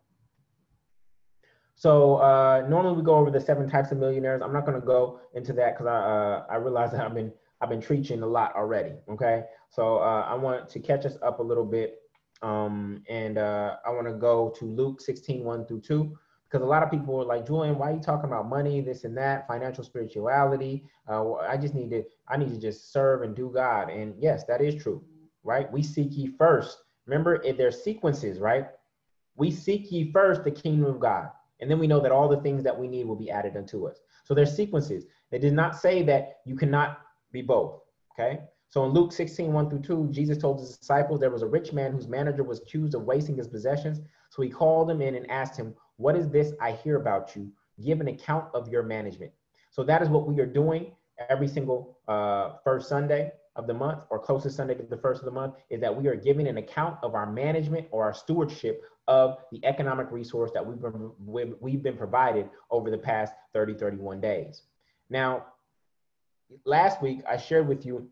so uh, normally we go over the seven types of millionaires. I'm not going to go into that because I uh, I realize that I've been I've been preaching a lot already. Okay, so uh, I want to catch us up a little bit, um, and uh, I want to go to Luke 16, 1 through 2 because a lot of people are like Jullien, why are you talking about money, this and that, financial spirituality? Uh, I just need to I need to just serve and do God, and yes, that is true, right? We seek ye first. Remember, if there's sequences, right? We seek ye first the kingdom of God and then we know that all the things that we need will be added unto us. So there's sequences. It did not say that you cannot be both. Okay. So in Luke 16, 1 through 2, Jesus told his disciples there was a rich man whose manager was accused of wasting his possessions. So he called him in and asked him, What is this I hear about you? Give an account of your management. So that is what we are doing every single uh, first Sunday of the month or closest Sunday to the first of the month is that we are giving an account of our management or our stewardship of the economic resource that we've been, we've been provided over the past 30, 31 days. Now, last week I shared with you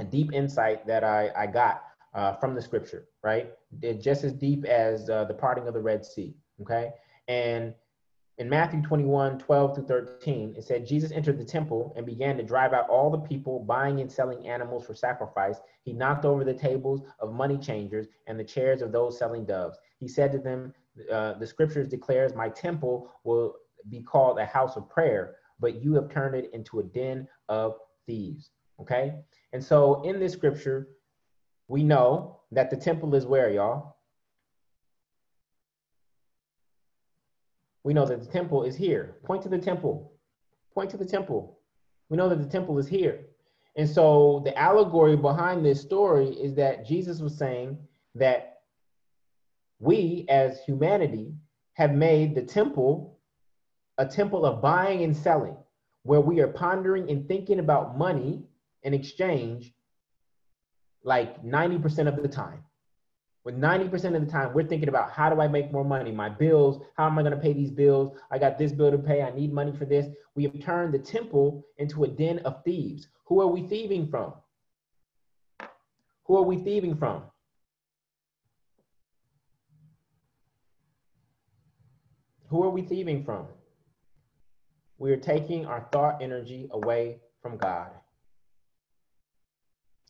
a deep insight that I, I got uh, from the scripture, right? It just as deep as uh, the parting of the Red Sea, okay? And in Matthew 21, 12 to 13, it said, Jesus entered the temple and began to drive out all the people buying and selling animals for sacrifice. He knocked over the tables of money changers and the chairs of those selling doves. He said to them, uh, The scriptures declares, My temple will be called a house of prayer, but you have turned it into a den of thieves. Okay? And so in this scripture, we know that the temple is where, y'all? We know that the temple is here. Point to the temple. Point to the temple. We know that the temple is here. And so the allegory behind this story is that Jesus was saying that we as humanity have made the temple a temple of buying and selling, where we are pondering and thinking about money in exchange like 90% of the time. With 90% of the time, we're thinking about how do I make more money? My bills, how am I going to pay these bills? I got this bill to pay. I need money for this. We have turned the temple into a den of thieves. Who are we thieving from? Who are we thieving from? Who are we thieving from? We are taking our thought energy away from God.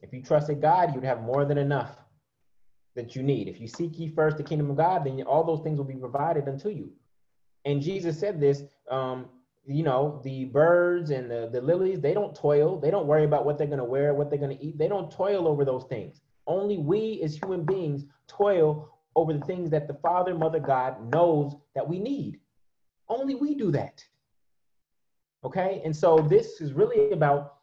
If you trusted God, you'd have more than enough that you need. If you seek ye first the kingdom of God, then all those things will be provided unto you. And Jesus said this, um, you know, the birds and the, the lilies, they don't toil. They don't worry about what they're going to wear, what they're going to eat. They don't toil over those things. Only we as human beings toil over the things that the Father, Mother, God knows that we need. Only we do that. Okay? And so this is really about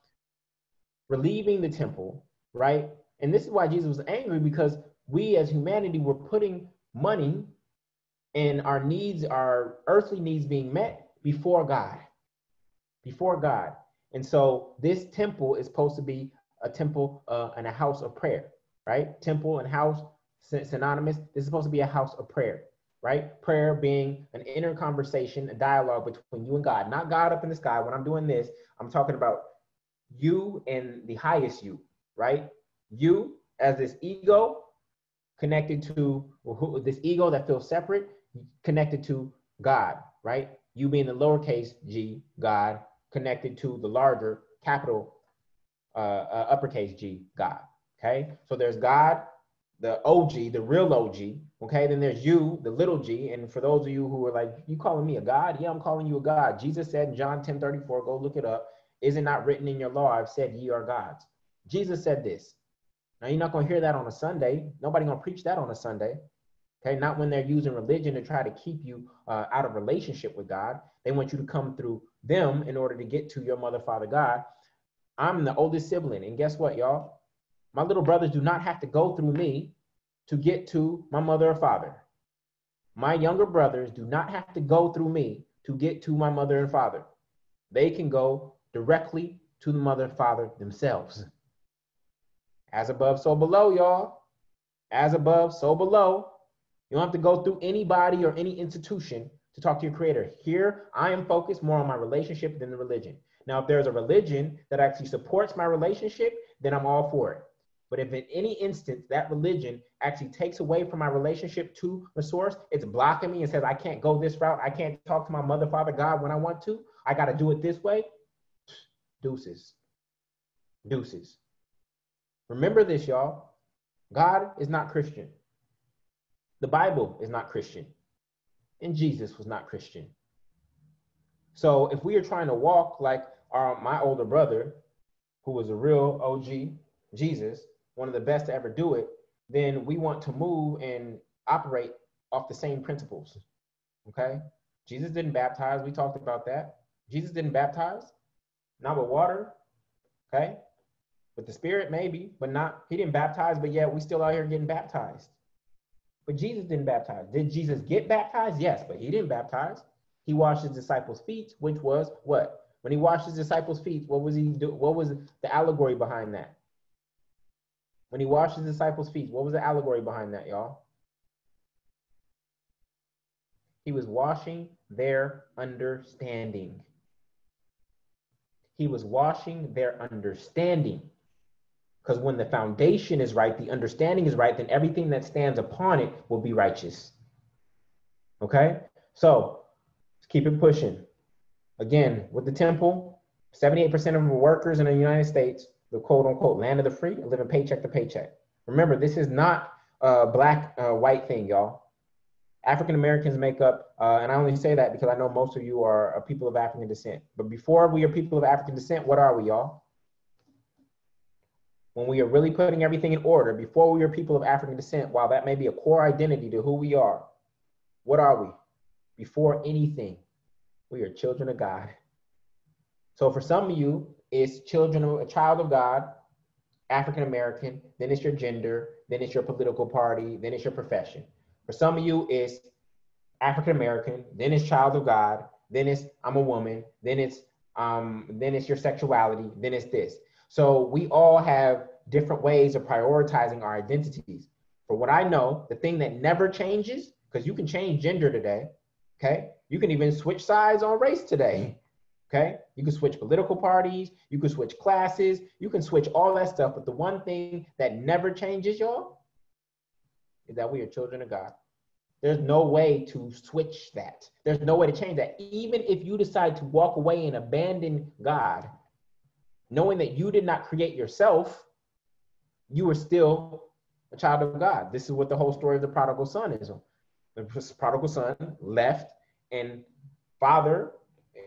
relieving the temple, right? And this is why Jesus was angry because we as humanity were putting money and our needs, our earthly needs being met before God. Before God. And so this temple is supposed to be a temple uh, and a house of prayer, right? Temple and house synonymous. This is supposed to be a house of prayer, right? Prayer being an inner conversation, a dialogue between you and God, not God up in the sky. When I'm doing this, I'm talking about you and the highest you, right? You as this ego connected to who, this ego that feels separate, connected to God, right? You being the lowercase g, God, connected to the larger capital uh, uh, uppercase G, God. Okay, so there's God, the OG, the real OG, Okay, then there's you, the little g. And for those of you who are like, you calling me a God? Yeah, I'm calling you a God. Jesus said in John 10 34, go look it up. Is it not written in your law? I've said ye are gods. Jesus said this. Now you're not to hear that on a Sunday. Nobody to preach that on a Sunday. Okay, not when they're using religion to try to keep you uh, out of relationship with God. They want you to come through them in order to get to your mother, father, God. I'm the oldest sibling, and guess what, y'all? My little brothers do not have to go through me to get to my mother or father. My younger brothers do not have to go through me to get to my mother and father. They can go directly to the mother and father themselves. As above, so below, y'all. As above, so below. You don't have to go through anybody or any institution to talk to your creator. Here, I am focused more on my relationship than the religion. Now, if there's a religion that actually supports my relationship, then I'm all for it. But if in any instance that religion actually takes away from my relationship to the source, it's blocking me and says I can't go this route, I can't talk to my mother, father, God when I want to, I got to do it this way. Deuces. Deuces. Remember this, y'all. God is not Christian. The Bible is not Christian. And Jesus was not Christian. So if we are trying to walk like our my older brother, who was a real OG, Jesus, one of the best to ever do it, then we want to move and operate off the same principles. Okay? Jesus didn't baptize. We talked about that. Jesus didn't baptize, not with water. Okay? With the Spirit, maybe, but not, he didn't baptize, but yet we still out here getting baptized. But Jesus didn't baptize. Did Jesus get baptized? Yes, but he didn't baptize. He washed his disciples' feet, which was what? When he washed his disciples' feet, what was he do? What was the allegory behind that? When he washed his disciples' feet, what was the allegory behind that, y'all? He was washing their understanding. He was washing their understanding. Because when the foundation is right, the understanding is right, then everything that stands upon it will be righteous. Okay? So let's keep it pushing. Again, with the temple, 78% of workers in the United States the quote unquote land of the free living paycheck to paycheck. Remember, this is not a black uh, white thing, y'all. African Americans make up, uh, and I only say that because I know most of you are, are people of African descent. But before we are people of African descent, what are we, y'all? When we are really putting everything in order, before we are people of African descent, while that may be a core identity to who we are, what are we? Before anything, we are children of God. So for some of you, it's children of a child of God, African American, then it's your gender, then it's your political party, then it's your profession. For some of you, it's African American, then it's child of God, then it's I'm a woman, then it's um, then it's your sexuality, then it's this. So we all have different ways of prioritizing our identities. For what I know, the thing that never changes, because you can change gender today, okay? You can even switch sides on race today. Okay, you can switch political parties, you can switch classes, you can switch all that stuff. But the one thing that never changes, y'all, is that we are children of God. There's no way to switch that. There's no way to change that. Even if you decide to walk away and abandon God, knowing that you did not create yourself, you are still a child of God. This is what the whole story of the prodigal son is. The prodigal son left, and father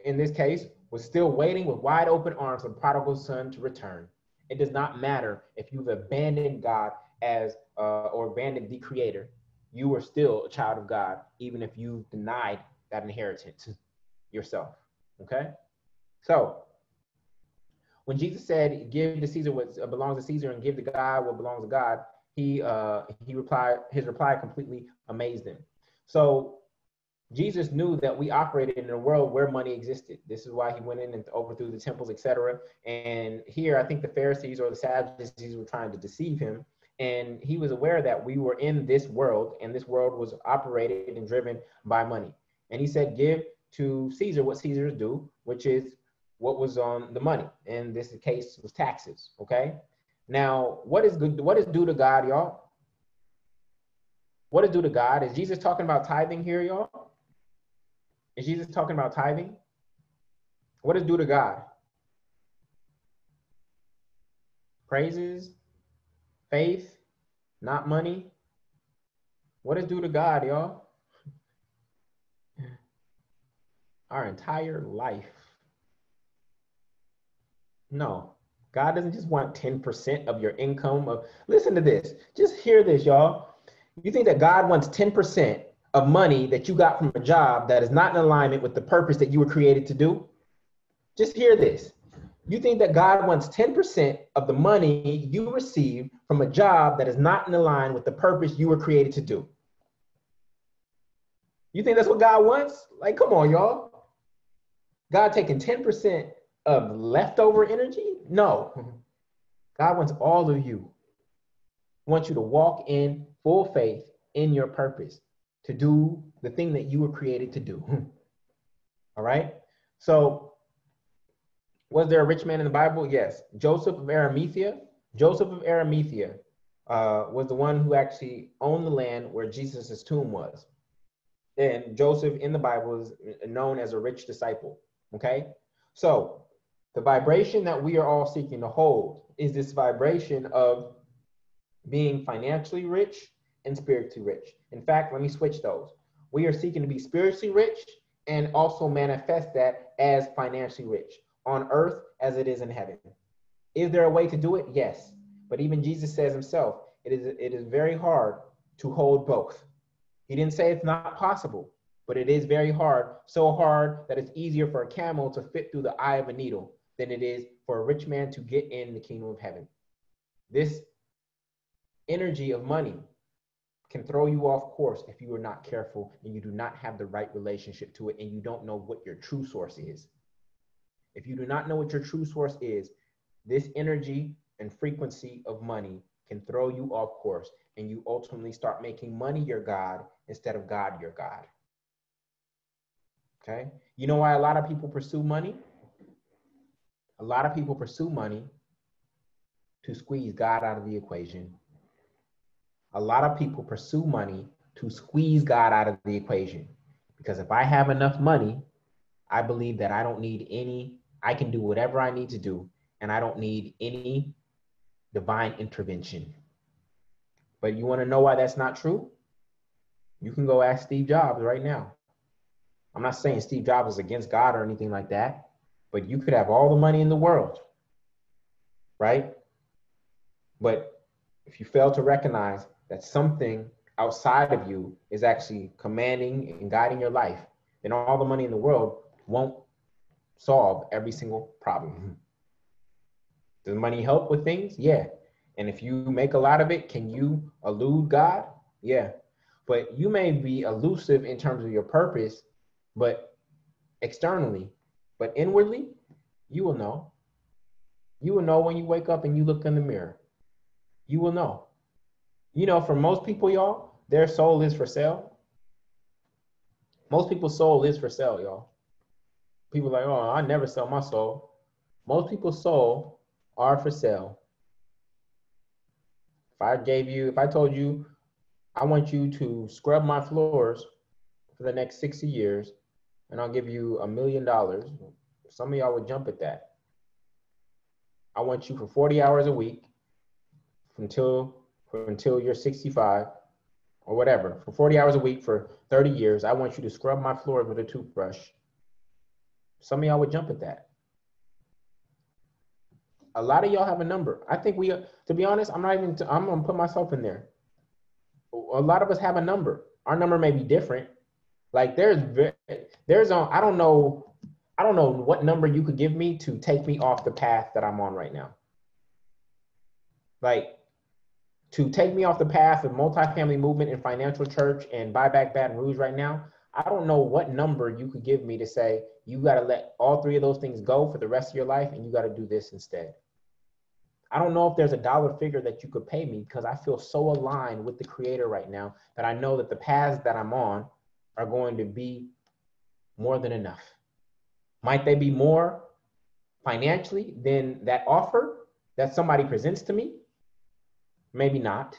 in this case, was still waiting with wide open arms for the prodigal son to return. It does not matter if you've abandoned God as uh, or abandoned the creator, you are still a child of God, even if you denied that inheritance yourself. Okay? So when Jesus said, give to Caesar what belongs to Caesar and give to God what belongs to God, he uh, he replied, his reply completely amazed him. So Jesus knew that we operated in a world where money existed. This is why he went in and overthrew the temples, etc. And here, I think the Pharisees or the Sadducees were trying to deceive him. And he was aware that we were in this world, and this world was operated and driven by money. And he said, "Give to Caesar what Caesar's due, which is what was on the money. And this case was taxes. Okay. Now, what is good? What is due to God, y'all? What is due to God? Is Jesus talking about tithing here, y'all? Is Jesus talking about tithing? What is due to God? Praises, faith, not money. What is due to God, y'all? Our entire life. No, God doesn't just want 10% of your income. Of, listen to this. Just hear this, y'all. You think that God wants 10% of money that you got from a job that is not in alignment with the purpose that you were created to do? Just hear this. You think that God wants 10% of the money you receive from a job that is not in alignment with the purpose you were created to do. You think that's what God wants? Like, come on, y'all. God taking 10% of leftover energy? No. God wants all of you. He wants you to walk in full faith in your purpose, to do the thing that you were created to do. all right? So, was there a rich man in the Bible? Yes. Joseph of Arimathea. Joseph of Arimathea uh, was the one who actually owned the land where Jesus' tomb was. And Joseph in the Bible is known as a rich disciple. Okay? So, the vibration that we are all seeking to hold is this vibration of being financially rich and spiritually rich. In fact, let me switch those. We are seeking to be spiritually rich and also manifest that as financially rich on earth as it is in heaven. Is there a way to do it? Yes. But even Jesus says himself, it is, it is very hard to hold both. He didn't say it's not possible, but it is very hard, so hard that it's easier for a camel to fit through the eye of a needle than it is for a rich man to get in the kingdom of heaven. This energy of money can throw you off course if you are not careful and you do not have the right relationship to it and you don't know what your true source is. If you do not know what your true source is, this energy and frequency of money can throw you off course and you ultimately start making money your God instead of God your God. Okay? You know why a lot of people pursue money? A lot of people pursue money to squeeze God out of the equation. A lot of people pursue money to squeeze God out of the equation. Because if I have enough money, I believe that I don't need any I can do whatever I need to do, and I don't need any divine intervention. But you want to know why that's not true? You can go ask Steve Jobs right now. I'm not saying Steve Jobs is against God or anything like that, but you could have all the money in the world, right? But if you fail to recognize that something outside of you is actually commanding and guiding your life, then all the money in the world won't solve every single problem. Does money help with things? Yeah. And if you make a lot of it, can you elude God? Yeah. But you may be elusive in terms of your purpose, but externally, but inwardly, you will know. You will know when you wake up and you look in the mirror. You will know. You know, for most people, y'all, their soul is for sale. Most people's soul is for sale, y'all people like, oh, I never sell my soul. Most people's soul are for sale. If I gave you, if I told you, I want you to scrub my floors for the next 60 years, and I'll give you a million dollars, some of y'all would jump at that. I want you for 40 hours a week until until you're 65 or whatever. For 40 hours a week for 30 years, I want you to scrub my floors with a toothbrush some of y'all would jump at that. A lot of y'all have a number. I think we, to be honest, I'm not even, i I'm gonna put myself in there. A lot of us have a number. Our number may be different. Like there's, there's on, I don't know, I don't know what number you could give me to take me off the path that I'm on right now. Like to take me off the path of multifamily movement and financial church and buy back Baton Rouge right now, I don't know what number you could give me to say you got to let all three of those things go for the rest of your life and you got to do this instead. I don't know if there's a dollar figure that you could pay me because I feel so aligned with the creator right now that I know that the paths that I'm on are going to be more than enough. Might they be more financially than that offer that somebody presents to me? Maybe not.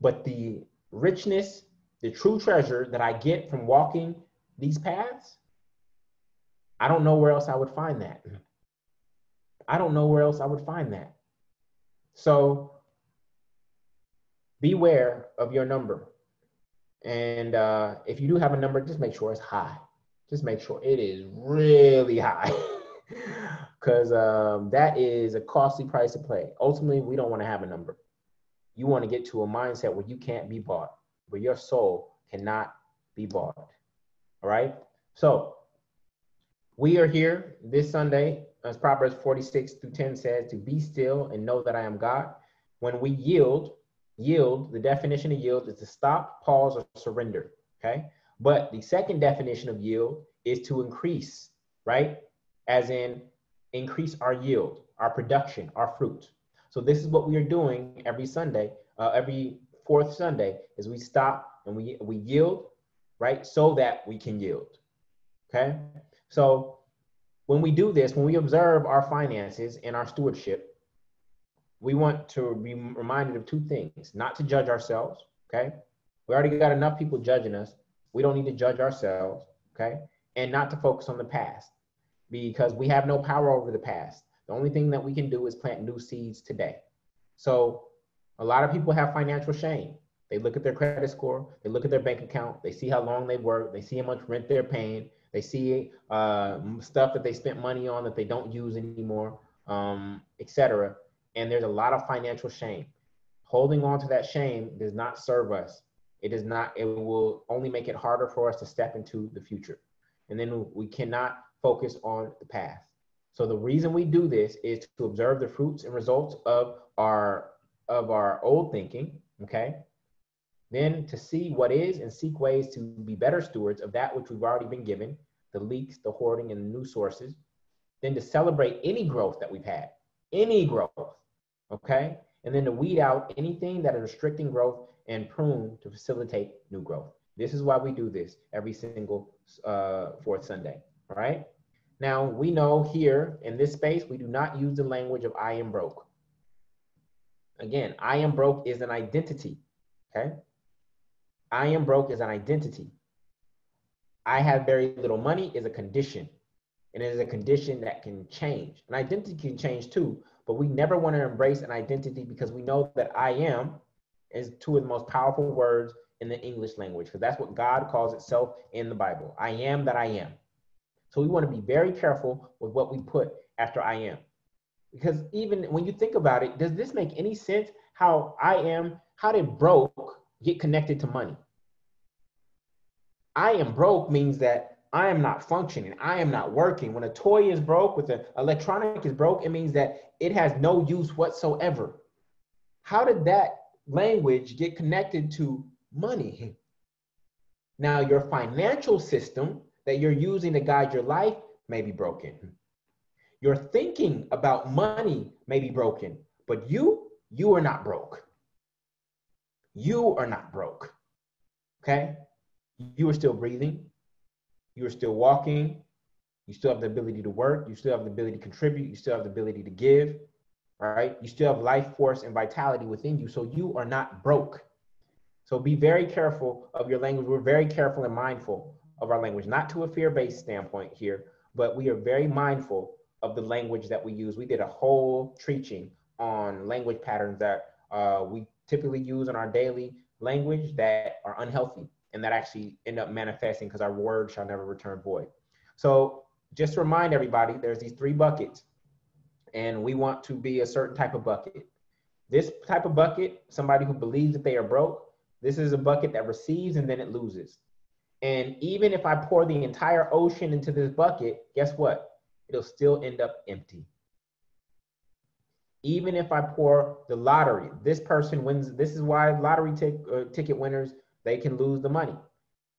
But the richness the true treasure that I get from walking these paths, I don't know where else I would find that. I don't know where else I would find that. So beware of your number. And uh, if you do have a number, just make sure it's high. Just make sure it is really high. Because um, that is a costly price to pay. Ultimately, we don't want to have a number. You want to get to a mindset where you can't be bought, where your soul cannot be bought. All right. So we are here this Sunday, as Proverbs 46 through 10 says, to be still and know that I am God. When we yield, yield, the definition of yield is to stop, pause, or surrender. Okay. But the second definition of yield is to increase, right? As in increase our yield, our production, our fruit. So this is what we are doing every Sunday, uh, every fourth Sunday, is we stop and we we yield, right, so that we can yield. Okay, so when we do this, when we observe our finances and our stewardship, we want to be reminded of two things: not to judge ourselves. Okay, we already got enough people judging us. We don't need to judge ourselves. Okay, and not to focus on the past because we have no power over the past. The only thing that we can do is plant new seeds today. So a lot of people have financial shame. They look at their credit score, they look at their bank account, they see how long they work, they see how much rent they're paying, they see uh, stuff that they spent money on that they don't use anymore, um, etc. And there's a lot of financial shame. Holding on to that shame does not serve us. It does not. It will only make it harder for us to step into the future. And then we cannot focus on the past. So the reason we do this is to observe the fruits and results of our of our old thinking, okay? Then to see what is and seek ways to be better stewards of that which we've already been given, the leaks, the hoarding, and the new sources. Then to celebrate any growth that we've had, any growth, okay? And then to weed out anything that is restricting growth and prune to facilitate new growth. This is why we do this every single uh, fourth Sunday. All right. Now we know here in this space, we do not use the language of I am broke. Again, I am broke is an identity. Okay. I am broke is an identity. I have very little money is a condition. And it is a condition that can change. An identity can change too, but we never want to embrace an identity because we know that I am is two of the most powerful words in the English language, because that's what God calls itself in the Bible. I am that I am. So we want to be very careful with what we put after I am. Because even when you think about it, does this make any sense how I am, how did broke get connected to money? I am broke means that I am not functioning. I am not working. When a toy is broke, with an electronic is broke, it means that it has no use whatsoever. How did that language get connected to money? Now, your financial system that you're using to guide your life may be broken. Your thinking about money may be broken, but you, you are not broke. You are not broke. Okay? You are still breathing. You are still walking. You still have the ability to work. You still have the ability to contribute. You still have the ability to give. Right? You still have life force and vitality within you. So you are not broke. So be very careful of your language. We're very careful and mindful of our language, not to a fear-based standpoint here, but we are very mindful of the language that we use. We did a whole teaching on language patterns that uh, we typically use in our daily language that are unhealthy and that actually end up manifesting because our word shall never return void. So just to remind everybody, there's these three buckets and we want to be a certain type of bucket. This type of bucket, somebody who believes that they are broke, this is a bucket that receives and then it loses. And even if I pour the entire ocean into this bucket, guess what? It'll still end up empty. Even if I pour the lottery, this person wins. This is why lottery uh, ticket winners, they can lose the money.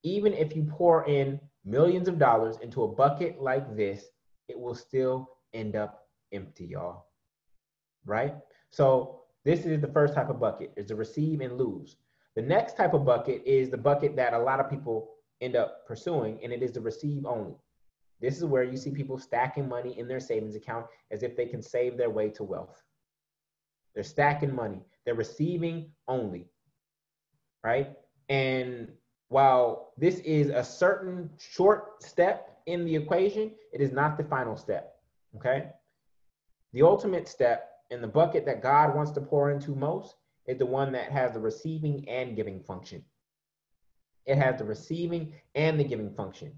Even if you pour in millions of dollars into a bucket like this, it will still end up empty, y'all. Right? So this is the first type of bucket, is the receive and lose. The next type of bucket is the bucket that a lot of people end up pursuing, and it is the receive only. This is where you see people stacking money in their savings account as if they can save their way to wealth. They're stacking money, they're receiving only, right? And while this is a certain short step in the equation, it is not the final step, okay? The ultimate step in the bucket that God wants to pour into most is the one that has the receiving and giving function. It has the receiving and the giving function.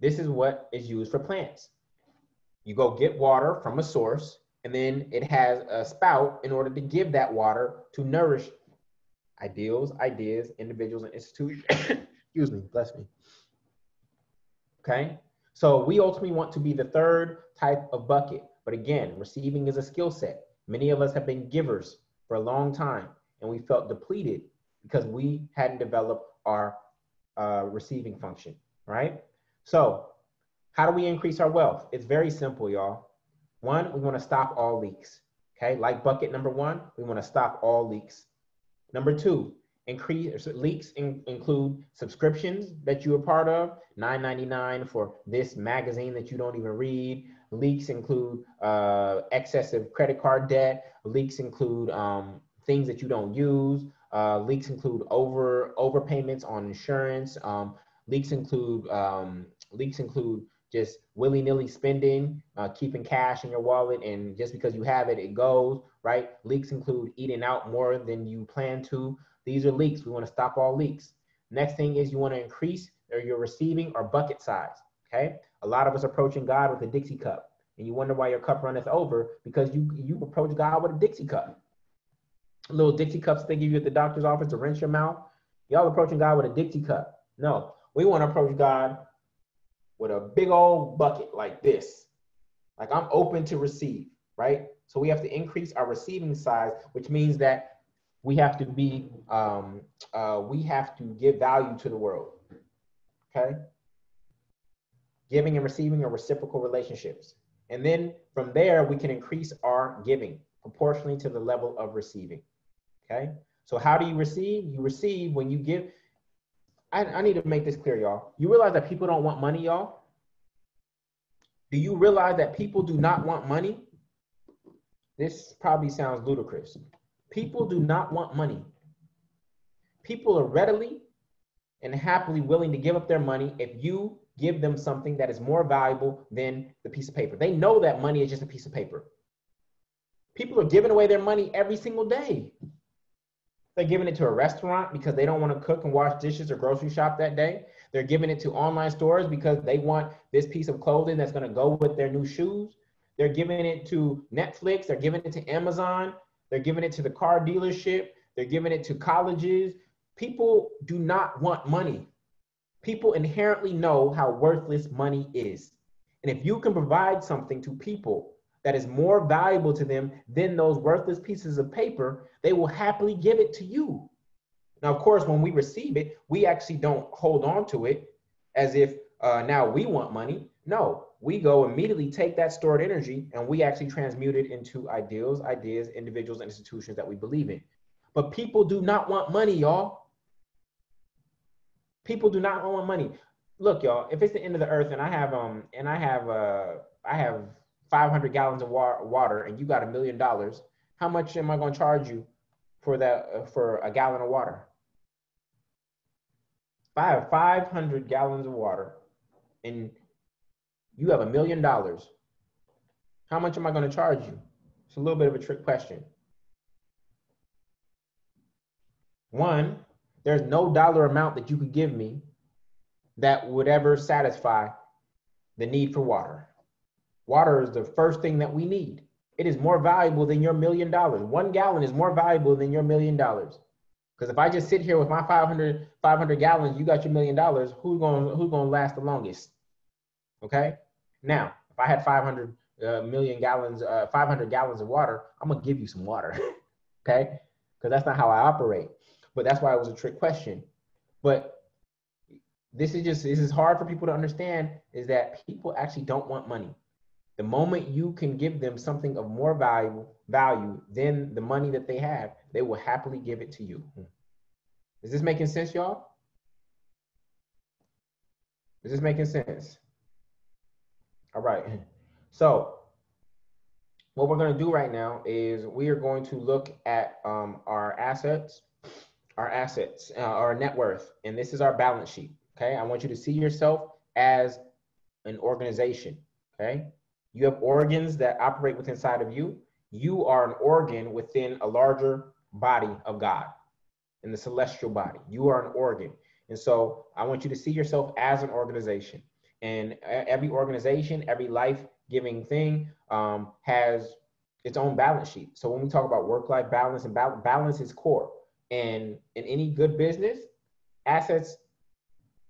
This is what is used for plants. You go get water from a source, and then it has a spout in order to give that water to nourish ideals, ideas, individuals, and institutions. Excuse me, bless me. Okay, so we ultimately want to be the third type of bucket. But again, receiving is a skill set. Many of us have been givers for a long time, and we felt depleted because we hadn't developed our uh, receiving function, right? So, how do we increase our wealth? It's very simple, y'all. One, we want to stop all leaks. Okay, like bucket number one, we want to stop all leaks. Number two, increase leaks in, include subscriptions that you are part of, $9.99 for this magazine that you don't even read. Leaks include uh, excessive credit card debt. Leaks include um, things that you don't use. Uh, leaks include over overpayments on insurance. Um, leaks include um, leaks include just willy nilly spending, uh, keeping cash in your wallet, and just because you have it, it goes right. Leaks include eating out more than you plan to. These are leaks. We want to stop all leaks. Next thing is you want to increase your receiving or bucket size. Okay. A lot of us approaching God with a Dixie cup, and you wonder why your cup runneth over because you you approach God with a Dixie cup little Dixie cups they give you at the doctor's office to rinse your mouth. Y'all approaching God with a Dixie cup. No, we want to approach God with a big old bucket like this. Like I'm open to receive, right? So we have to increase our receiving size, which means that we have to be, um, uh, we have to give value to the world. Okay. Giving and receiving are reciprocal relationships. And then from there, we can increase our giving proportionally to the level of receiving. Okay. So how do you receive? You receive when you give. I, I need to make this clear, y'all. You realize that people don't want money, y'all? Do you realize that people do not want money? This probably sounds ludicrous. People do not want money. People are readily and happily willing to give up their money if you give them something that is more valuable than the piece of paper. They know that money is just a piece of paper. People are giving away their money every single day. They're giving it to a restaurant because they don't want to cook and wash dishes or grocery shop that day. They're giving it to online stores because they want this piece of clothing that's going to go with their new shoes. They're giving it to Netflix. They're giving it to Amazon. They're giving it to the car dealership. They're giving it to colleges. People do not want money. People inherently know how worthless money is. And if you can provide something to people that is more valuable to them than those worthless pieces of paper, they will happily give it to you. Now, of course, when we receive it, we actually don't hold on to it as if uh, now we want money. No, we go immediately take that stored energy and we actually transmute it into ideals, ideas, individuals, and institutions that we believe in. But people do not want money, y'all. People do not want money. Look, y'all, if it's the end of the earth and I have um and I have uh I have 500 gallons of wa- water and you got a million dollars, how much am I going to charge you for that uh, for a gallon of water? If I have 500 gallons of water and you have a million dollars, how much am I going to charge you? It's a little bit of a trick question. One, there's no dollar amount that you could give me that would ever satisfy the need for water. Water is the first thing that we need. It is more valuable than your million dollars. One gallon is more valuable than your million dollars. Because if I just sit here with my 500, 500 gallons, you got your million dollars, who's going who's to last the longest? Okay? Now, if I had 500 uh, million gallons, uh, 500 gallons of water, I'm going to give you some water. okay? Because that's not how I operate. But that's why it was a trick question. But this is just this is hard for people to understand is that people actually don't want money. The moment you can give them something of more value, value than the money that they have, they will happily give it to you. Is this making sense, y'all? Is this making sense? All right. So what we're going to do right now is we are going to look at um, our assets, our assets, uh, our net worth, and this is our balance sheet. Okay. I want you to see yourself as an organization. Okay. You have organs that operate within inside of you. You are an organ within a larger body of God, in the celestial body. You are an organ. And so I want you to see yourself as an organization. And every organization, every life giving thing um, has its own balance sheet. So when we talk about work life balance and balance is core. And in any good business, assets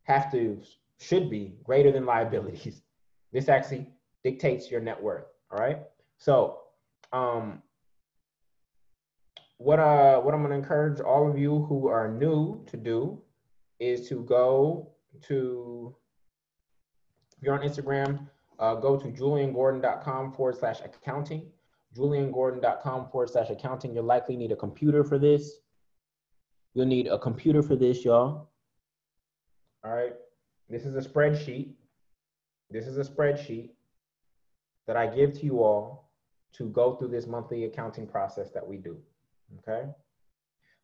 have to, should be greater than liabilities. This actually dictates your net worth. All right. So, um, what uh what I'm gonna encourage all of you who are new to do is to go to if you're on Instagram, uh, go to julliengordon.com forward slash accounting. julliengordon.com forward slash accounting. You'll likely need a computer for this. You'll need a computer for this, y'all. All right. This is a spreadsheet. This is a spreadsheet that I give to you all to go through this monthly accounting process that we do. Okay.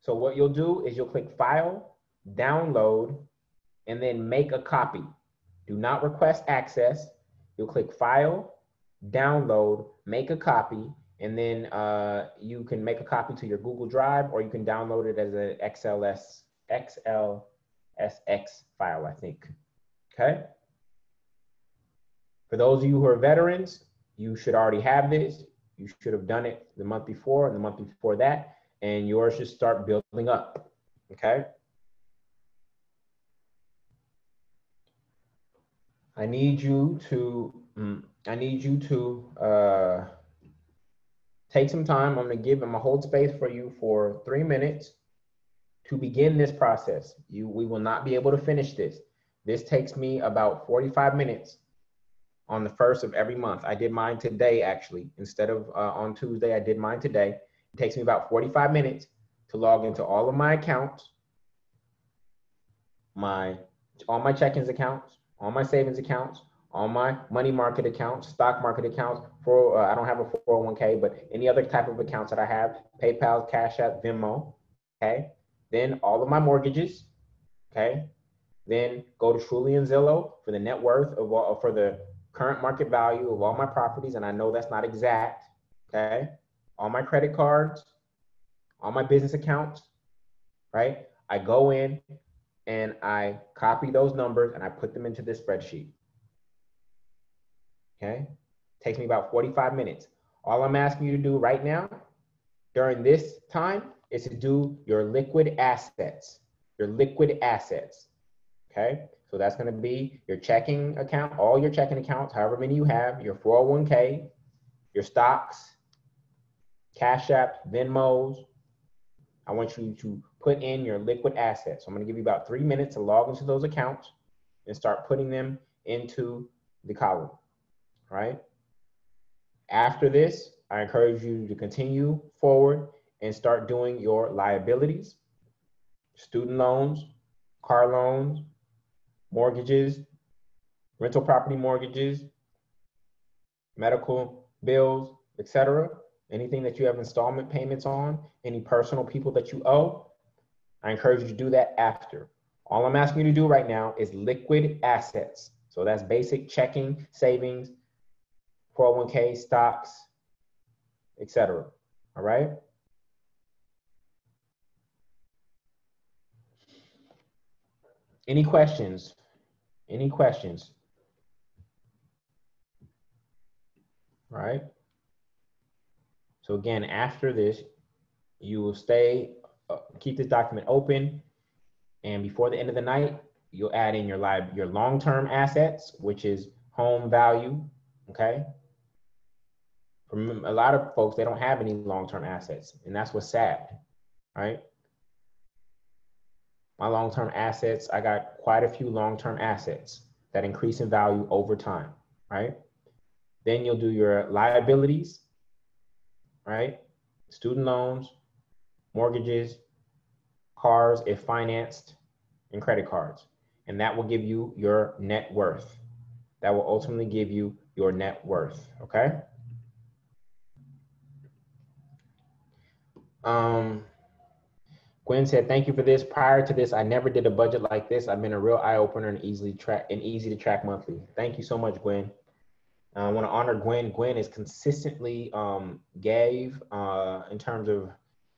So what you'll do is you'll click File, Download, and then make a copy. Do not request access. You'll click File, Download, make a copy, and then uh, you can make a copy to your Google Drive or you can download it as an XLS, XLSX file, I think. Okay. For those of you who are veterans, you should already have this. You should have done it the month before and the month before that, and yours should start building up. Okay. I need you to, mm, I need you to uh, take some time. I'm gonna give, I'm gonna hold space for you for three minutes to begin this process. You, we will not be able to finish this. This takes me about 45 minutes on the first of every month. I did mine today, actually. Instead of uh, on Tuesday, I did mine today. It takes me about 45 minutes to log into all of my accounts, my all my checkings accounts, all my savings accounts, all my money market accounts, stock market accounts. For uh, I don't have a 401k, but any other type of accounts that I have, PayPal, Cash App, Venmo. Okay. Then all of my mortgages. Okay. Then go to Truliant and Zillow for the net worth of all, for the current market value of all my properties, and I know that's not exact. Okay. All my credit cards, all my business accounts. Right. I go in, and I copy those numbers and I put them into this spreadsheet. Okay, takes me about 45 minutes. All I'm asking you to do right now during this time is to do your liquid assets, your liquid assets. Okay, so that's going to be your checking account, all your checking accounts, however many you have, your 401k, your stocks, Cash App, Venmos. I want you to put in your liquid assets. So I'm gonna give you about three minutes to log into those accounts and start putting them into the column, right? After this, I encourage you to continue forward and start doing your liabilities, student loans, car loans, mortgages, rental property mortgages, medical bills, etc. Anything that you have installment payments on, any personal people that you owe, I encourage you to do that after. All I'm asking you to do right now is liquid assets. So that's basic checking, savings, 401k, stocks, etc. All right? Any questions? Any questions? All right? So again, after this, you will stay uh, keep this document open. And before the end of the night, you'll add in your live, your long-term assets, which is home value, okay? For a lot of folks, they don't have any long-term assets, and that's what's sad, right? My long-term assets, I got quite a few long-term assets that increase in value over time, right? Then you'll do your liabilities, right? Student loans, mortgages, cars if financed, and credit cards. And that will give you your net worth. That will ultimately give you your net worth, okay? Um, Gwen said, "Thank you for this. Prior to this, I never did a budget like this. I've been a real eye opener and easily track and easy to track monthly. Thank you so much, Gwen. Uh, I want to honor Gwen. Gwen is consistently um, gave uh, in terms of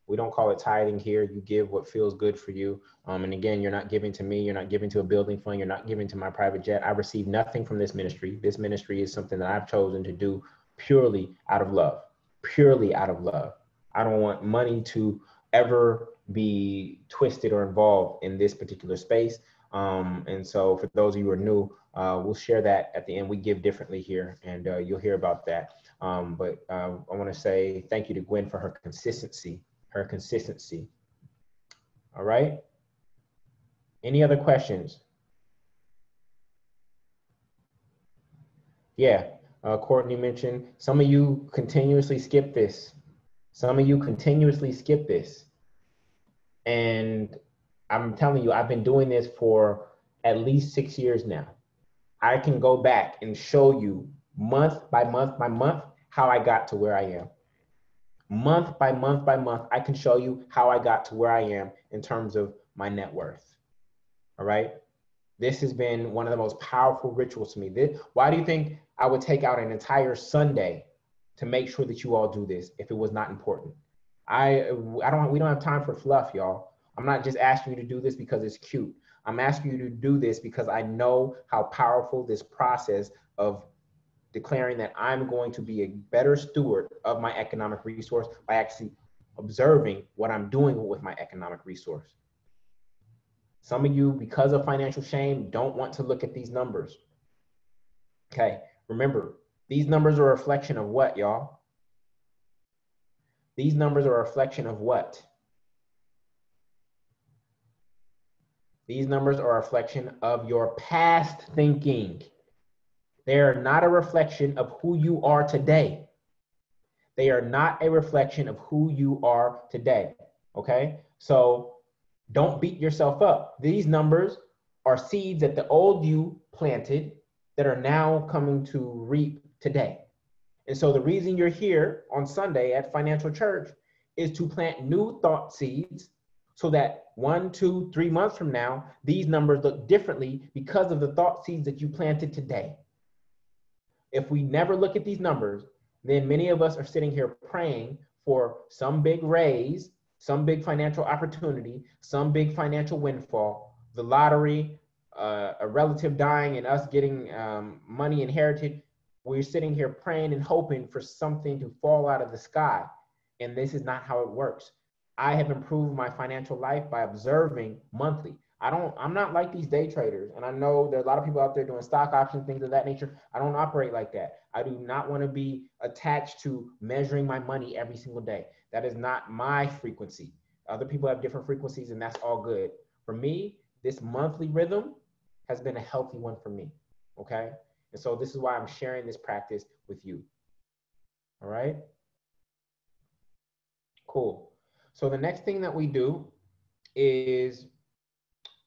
We don't call it tithing here. You give what feels good for you. Um, and again, you're not giving to me. You're not giving to a building fund. You're not giving to my private jet. I receive nothing from this ministry. This ministry is something that I've chosen to do purely out of love, purely out of love. I don't want money to ever be twisted or involved in this particular space. Um, and so for those of you who are new, uh, we'll share that at the end. We give differently here, and uh, you'll hear about that. Um, but uh, I want to say thank you to Gwen for her consistency, her consistency. All right. Any other questions? Yeah, uh, Courtney mentioned some of you continuously skip this. Some of you continuously skip this. And I'm telling you, I've been doing this for at least six years now. I can go back and show you month by month by month how I got to where I am. Month by month by month, I can show you how I got to where I am in terms of my net worth. All right. This has been one of the most powerful rituals to me. This, why do you think I would take out an entire Sunday to make sure that you all do this if it was not important? I I don't we don't have time for fluff, y'all. I'm not just asking you to do this because it's cute. I'm asking you to do this because I know how powerful this process of declaring that I'm going to be a better steward of my economic resource by actually observing what I'm doing with my economic resource. Some of you, because of financial shame, don't want to look at these numbers. Okay, remember, these numbers are a reflection of what, y'all? These numbers are a reflection of what? These numbers are a reflection of your past thinking. They are not a reflection of who you are today. They are not a reflection of who you are today. Okay? So don't beat yourself up. These numbers are seeds that the old you planted that are now coming to reap today. And so the reason you're here on Sunday at Financial Church is to plant new thought seeds so that one, two, three months from now, these numbers look differently because of the thought seeds that you planted today. If we never look at these numbers, then many of us are sitting here praying for some big raise, some big financial opportunity, some big financial windfall, the lottery, uh, a relative dying, and us getting um, money inherited. We're sitting here praying and hoping for something to fall out of the sky. And this is not how it works. I have improved my financial life by observing monthly. I don't, I'm not like these day traders. And I know there are a lot of people out there doing stock options, things of that nature. I don't operate like that. I do not want to be attached to measuring my money every single day. That is not my frequency. Other people have different frequencies, and that's all good. For me, this monthly rhythm has been a healthy one for me. Okay. And so this is why I'm sharing this practice with you. All right. Cool. So the next thing that we do is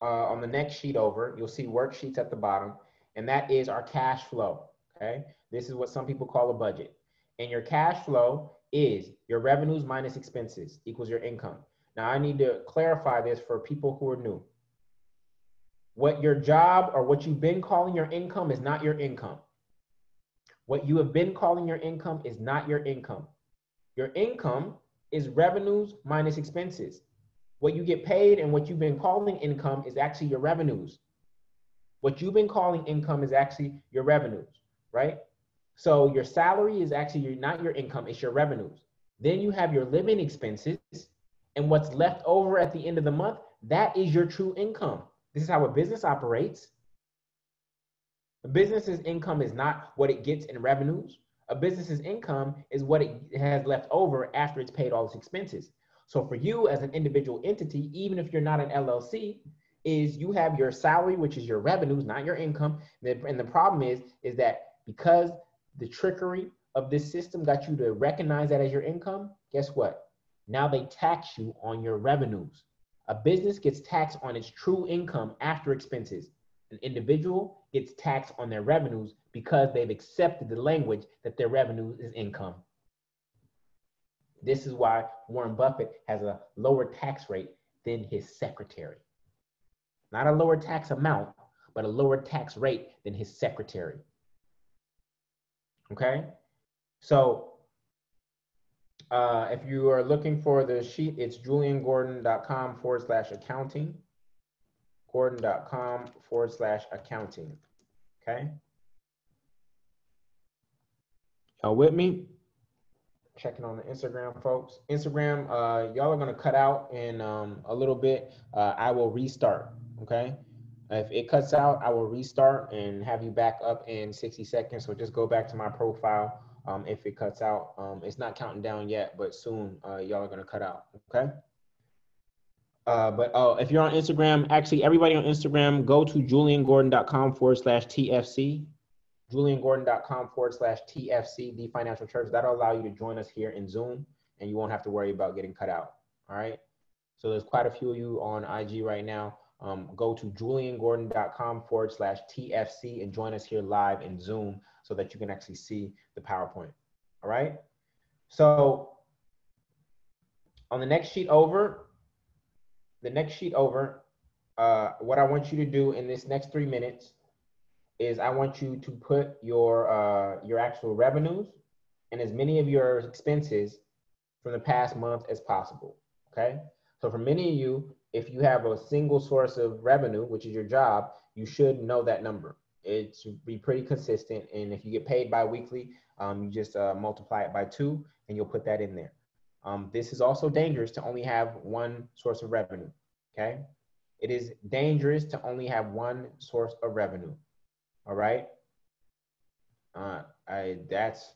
uh, on the next sheet over, you'll see worksheets at the bottom, and that is our cash flow, okay? This is what some people call a budget. And your cash flow is your revenues minus expenses equals your income. Now I need to clarify this for people who are new. What your job or what you've been calling your income is not your income. What you have been calling your income is not your income. Your income is revenues minus expenses. What you get paid and what you've been calling income is actually your revenues. What you've been calling income is actually your revenues, right? So your salary is actually your, not your income, it's your revenues. Then you have your living expenses, and what's left over at the end of the month, that is your true income. This is how a business operates. A business's income is not what it gets in revenues. A business's income is what it has left over after it's paid all its expenses. So for you as an individual entity, even if you're not an LLC, is you have your salary, which is your revenues, not your income. And the problem is, is that because the trickery of this system got you to recognize that as your income, guess what? Now they tax you on your revenues. A business gets taxed on its true income after expenses. An individual gets taxed on their revenues because they've accepted the language that their revenue is income. This is why Warren Buffett has a lower tax rate than his secretary. Not a lower tax amount, but a lower tax rate than his secretary. Okay? So Uh, if you are looking for the sheet, it's julliengordon.com forward slash accounting. Gordon.com forward slash accounting. Okay. Y'all with me? Checking on the Instagram, folks. Instagram, uh, y'all are gonna cut out in um, a little bit. Uh, I will restart. Okay. If it cuts out, I will restart and have you back up in 60 seconds. So just go back to my profile um, if it cuts out. Um, it's not counting down yet, but soon uh, y'all are gonna cut out, okay? Uh, but oh, if you're on Instagram, actually everybody on Instagram, go to julliengordon.com forward slash TFC, julliengordon.com forward slash TFC, the financial church. That'll allow you to join us here in Zoom and you won't have to worry about getting cut out, all right? So there's quite a few of you on IG right now. Um, go to julliengordon.com forward slash TFC and join us here live in Zoom so that you can actually see the PowerPoint. All right. So on the next sheet over, the next sheet over, uh, what I want you to do in this next three minutes is I want you to put your uh, your actual revenues and as many of your expenses from the past month as possible. Okay. So for many of you, if you have a single source of revenue, which is your job, you should know that number it should be pretty consistent. And if you get paid bi-weekly, um, you just uh, multiply it by two and you'll put that in there. Um, this is also dangerous to only have one source of revenue, okay? It is dangerous to only have one source of revenue, all right? Uh, I, that's,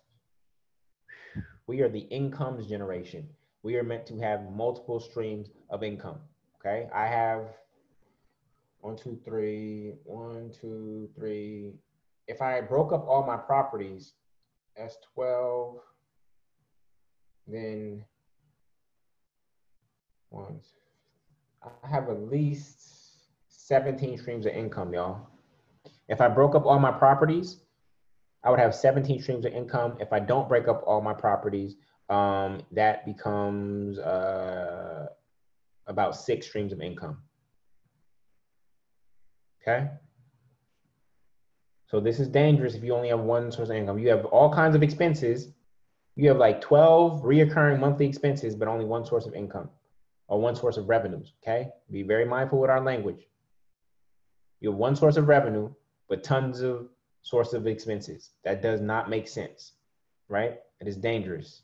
we are the incomes generation. We are meant to have multiple streams of income, okay? I have one, two, three, one, two, three. If I broke up all my properties, that's 12, then one, I have at least 17 streams of income, y'all. If I broke up all my properties, I would have 17 streams of income. If I don't break up all my properties, um, that becomes uh, about six streams of income. Okay. So this is dangerous if you only have one source of income. You have all kinds of expenses. You have like 12 reoccurring monthly expenses, but only one source of income or one source of revenues. Okay. Be very mindful with our language. You have one source of revenue, but tons of source of expenses. That does not make sense, right? It is dangerous.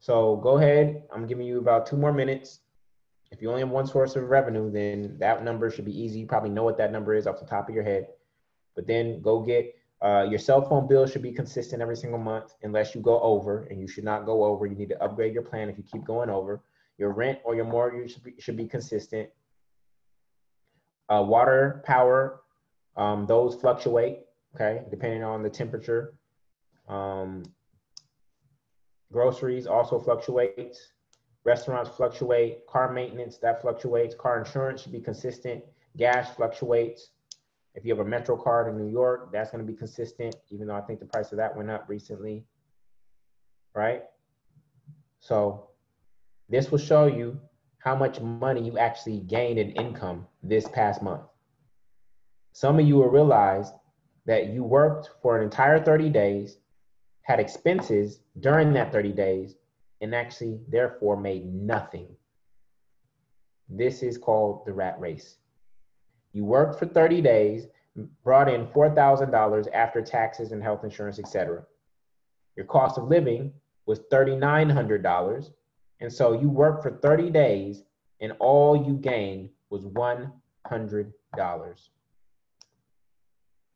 So go ahead. I'm giving you about two more minutes. If you only have one source of revenue, then that number should be easy. You probably know what that number is off the top of your head. But then go get uh, your cell phone bill should be consistent every single month unless you go over, and you should not go over. You need to upgrade your plan if you keep going over. Your rent or your mortgage should be, should be consistent. Uh, water, power, um, those fluctuate, okay, depending on the temperature. Um, groceries also fluctuates. Restaurants fluctuate, car maintenance, that fluctuates, car insurance should be consistent, gas fluctuates. If you have a Metro card in New York, that's gonna be consistent, even though I think the price of that went up recently, right? So this will show you how much money you actually gained in income this past month. Some of you will realize that you worked for an entire 30 days, had expenses during that 30 days, and actually therefore made nothing. This is called the rat race. You worked for 30 days, brought in $4,000 after taxes and health insurance, etc. Your cost of living was $3,900. And so you worked for 30 days and all you gained was $100.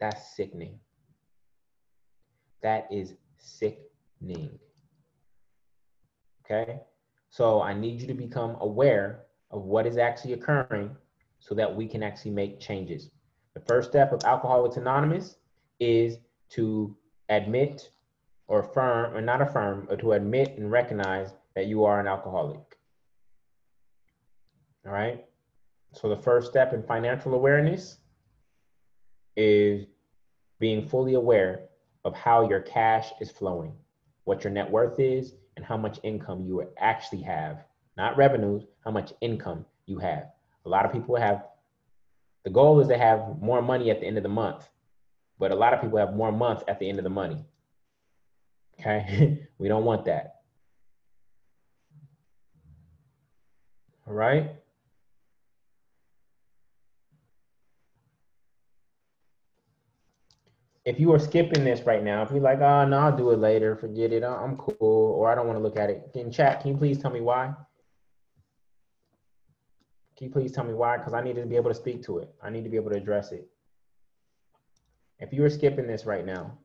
That's sickening. That is sickening. Okay. So I need you to become aware of what is actually occurring so that we can actually make changes. The first step of Alcoholics Anonymous is to admit or affirm, or not affirm, or to admit and recognize that you are an alcoholic. All right. So the first step in financial awareness is being fully aware of how your cash is flowing, what your net worth is, and how much income you actually have, not revenues, how much income you have. A lot of people have, the goal is to have more money at the end of the month, but a lot of people have more months at the end of the money. Okay, we don't want that. All right. If you are skipping this right now, if you're like, ah, oh, no, I'll do it later, forget it, I'm cool, or I don't want to look at it, in chat, can you please tell me why? Can you please tell me why? Because I need to be able to speak to it. I need to be able to address it. If you are skipping this right now,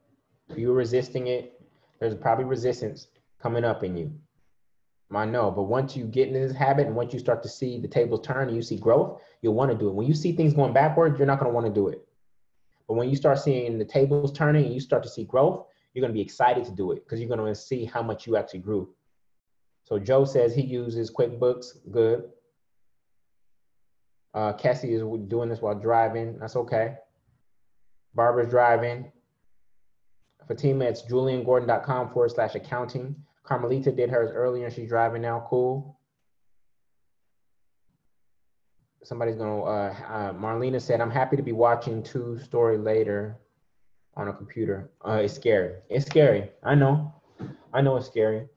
if you are resisting it, there's probably resistance coming up in you. I know, but once you get into this habit and once you start to see the tables turn and you see growth, you'll want to do it. When you see things going backwards, you're not going to want to do it. But when you start seeing the tables turning and you start to see growth, you're going to be excited to do it because you're going to see how much you actually grew. So Joe says he uses QuickBooks. Good. Uh, Cassie is doing this while driving. That's okay. Barbara's driving. Fatima, it's julliengordon.com forward slash accounting. Carmelita did hers earlier and she's driving now. Cool. Somebody's gonna, uh, uh, Marlena said, I'm happy to be watching two story later on a computer. Uh, it's scary. It's scary. I know. I know it's scary.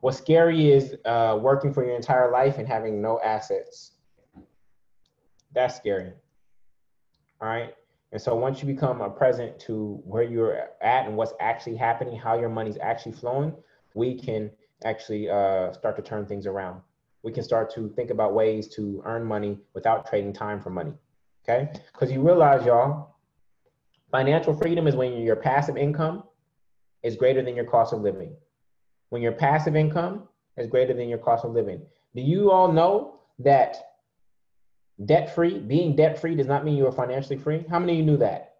What's scary is uh, working for your entire life and having no assets. That's scary. All right. And so once you become a present to where you're at and what's actually happening, how your money's actually flowing, we can actually uh, start to turn things around. We can start to think about ways to earn money without trading time for money. Okay? Because you realize, y'all, financial freedom is when your passive income is greater than your cost of living. When your passive income is greater than your cost of living. Do you all know that Debt free, being debt free does not mean you are financially free. How many of you knew that?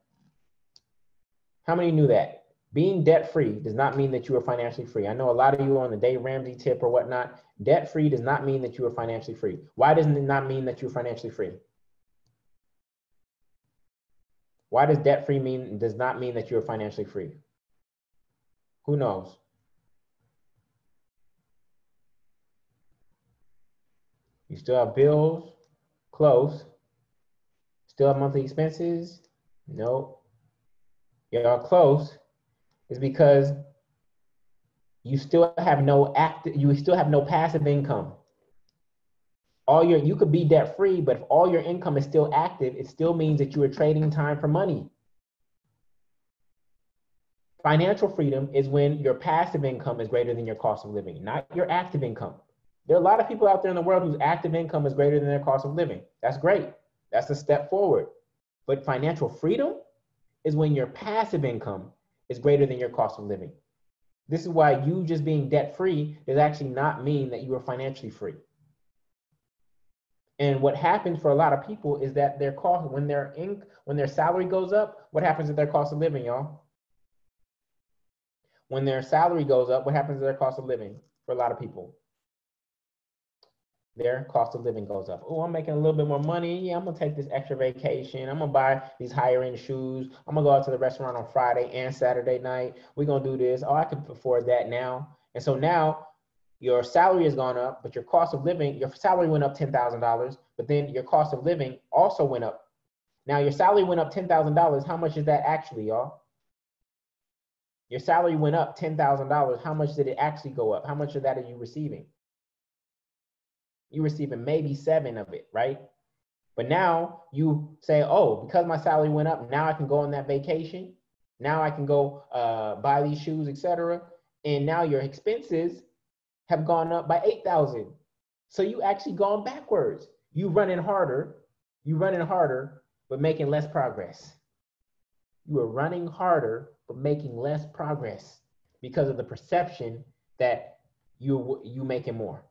How many knew that? Being debt free does not mean that you are financially free. I know a lot of you on the Dave Ramsey tip or whatnot. Debt free does not mean that you are financially free. Why doesn't it not mean that you're financially free? Why does debt free mean does not mean that you're financially free? Who knows? You still have bills, Close. Still have monthly expenses? Nope. Y'all close is because you still have no active, you still have no passive income. All your, you could be debt free, but if all your income is still active, it still means that you are trading time for money. Financial freedom is when your passive income is greater than your cost of living, not your active income. There are a lot of people out there in the world whose active income is greater than their cost of living. That's great. That's a step forward. But financial freedom is when your passive income is greater than your cost of living. This is why you just being debt free does actually not mean that you are financially free. And what happens for a lot of people is that their cost, when their ink, when their salary goes up, what happens to their cost of living, y'all? When their salary goes up, what happens to their cost of living for a lot of people? Their cost of living goes up. Oh, I'm making a little bit more money. Yeah, I'm gonna take this extra vacation. I'm gonna buy these higher end shoes. I'm gonna go out to the restaurant on Friday and Saturday night. We're gonna do this. Oh, I can afford that now. And so now your salary has gone up, but your cost of living, your salary went up $10,000, but then your cost of living also went up. Now your salary went up $10,000. How much is that actually, y'all? Your salary went up $10,000. How much did it actually go up? How much of that are you receiving? You're receiving maybe seven of it, right? But now you say, oh, because my salary went up, now I can go on that vacation. Now I can go uh, buy these shoes, etc. And now your expenses have gone up by 8,000. So you actually gone backwards. You running harder, you running harder, but making less progress. You are running harder, but making less progress because of the perception that you you making more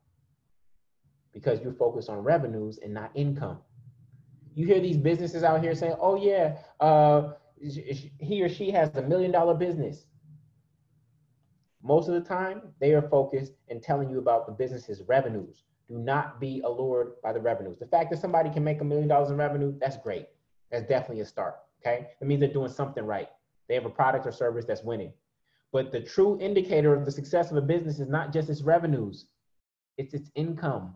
because you're focused on revenues and not income. You hear these businesses out here saying, oh, yeah, uh, he or she has a million dollar business. Most of the time, they are focused and telling you about the business's revenues. Do not be allured by the revenues. The fact that somebody can make a million dollars in revenue, that's great. That's definitely a start. Okay. That means they're doing something right. They have a product or service that's winning. But the true indicator of the success of a business is not just its revenues, it's its income.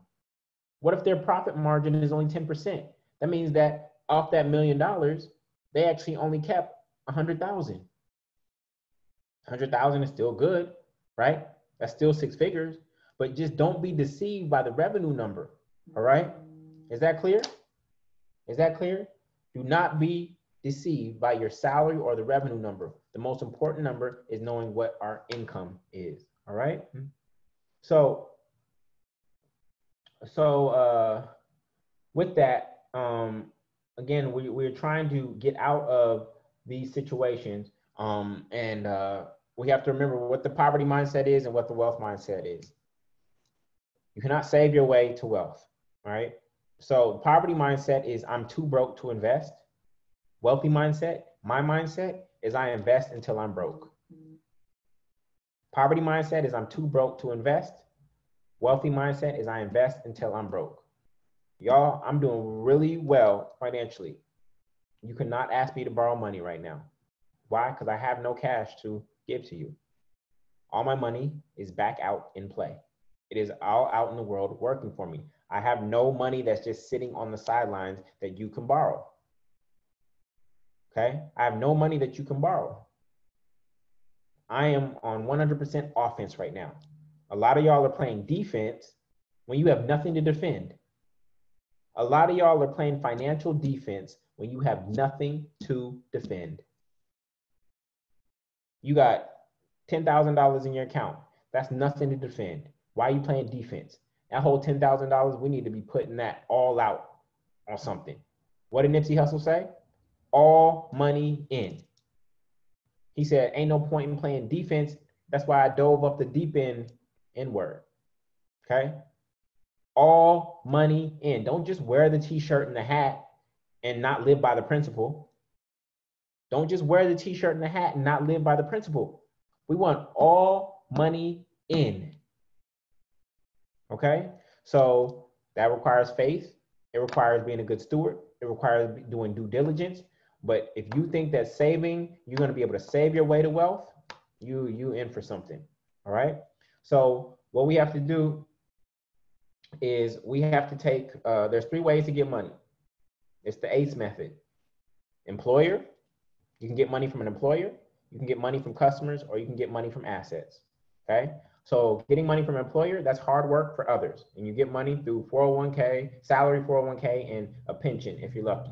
What if their profit margin is only 10%? That means that off that million dollars, they actually only kept 100,000. 100,000 is still good, right? That's still six figures. but just don't be deceived by the revenue number. All right? Is that clear? Is that clear? Do not be deceived by your salary or the revenue number. The most important number is knowing what our income is. All right? So, so uh, with that, um, again, we, we're trying to get out of these situations um, and uh, we have to remember what the poverty mindset is and what the wealth mindset is. You cannot save your way to wealth, right? So poverty mindset is I'm too broke to invest. Wealthy mindset, my mindset is I invest until I'm broke. Poverty mindset is I'm too broke to invest. Wealthy mindset is I invest until I'm broke. Y'all, I'm doing really well financially. You cannot ask me to borrow money right now. Why? Because I have no cash to give to you. All my money is back out in play. It is all out in the world working for me. I have no money that's just sitting on the sidelines that you can borrow. Okay? I have no money that you can borrow. I am on 100% offense right now. A lot of y'all are playing defense when you have nothing to defend. A lot of y'all are playing financial defense when you have nothing to defend. You got $10,000 in your account. That's nothing to defend. Why are you playing defense? That whole $10,000, we need to be putting that all out on something. What did Nipsey Hussle say? All money in. He said, ain't no point in playing defense. That's why I dove up the deep end inward. Okay? All money in. Don't just wear the t-shirt and the hat and not live by the principle. Don't just wear the t-shirt and the hat and not live by the principle. We want all money in. Okay? So that requires faith. It requires being a good steward. It requires doing due diligence. But if you think that saving, you're going to be able to save your way to wealth, you you in for something. All right? So what we have to do is we have to take uh, there's three ways to get money. It's the ACE method. Employer, you can get money from an employer, you can get money from customers, or you can get money from assets. Okay. So getting money from an employer, that's hard work for others. And you get money through 401k, salary 401k, and a pension if you're lucky.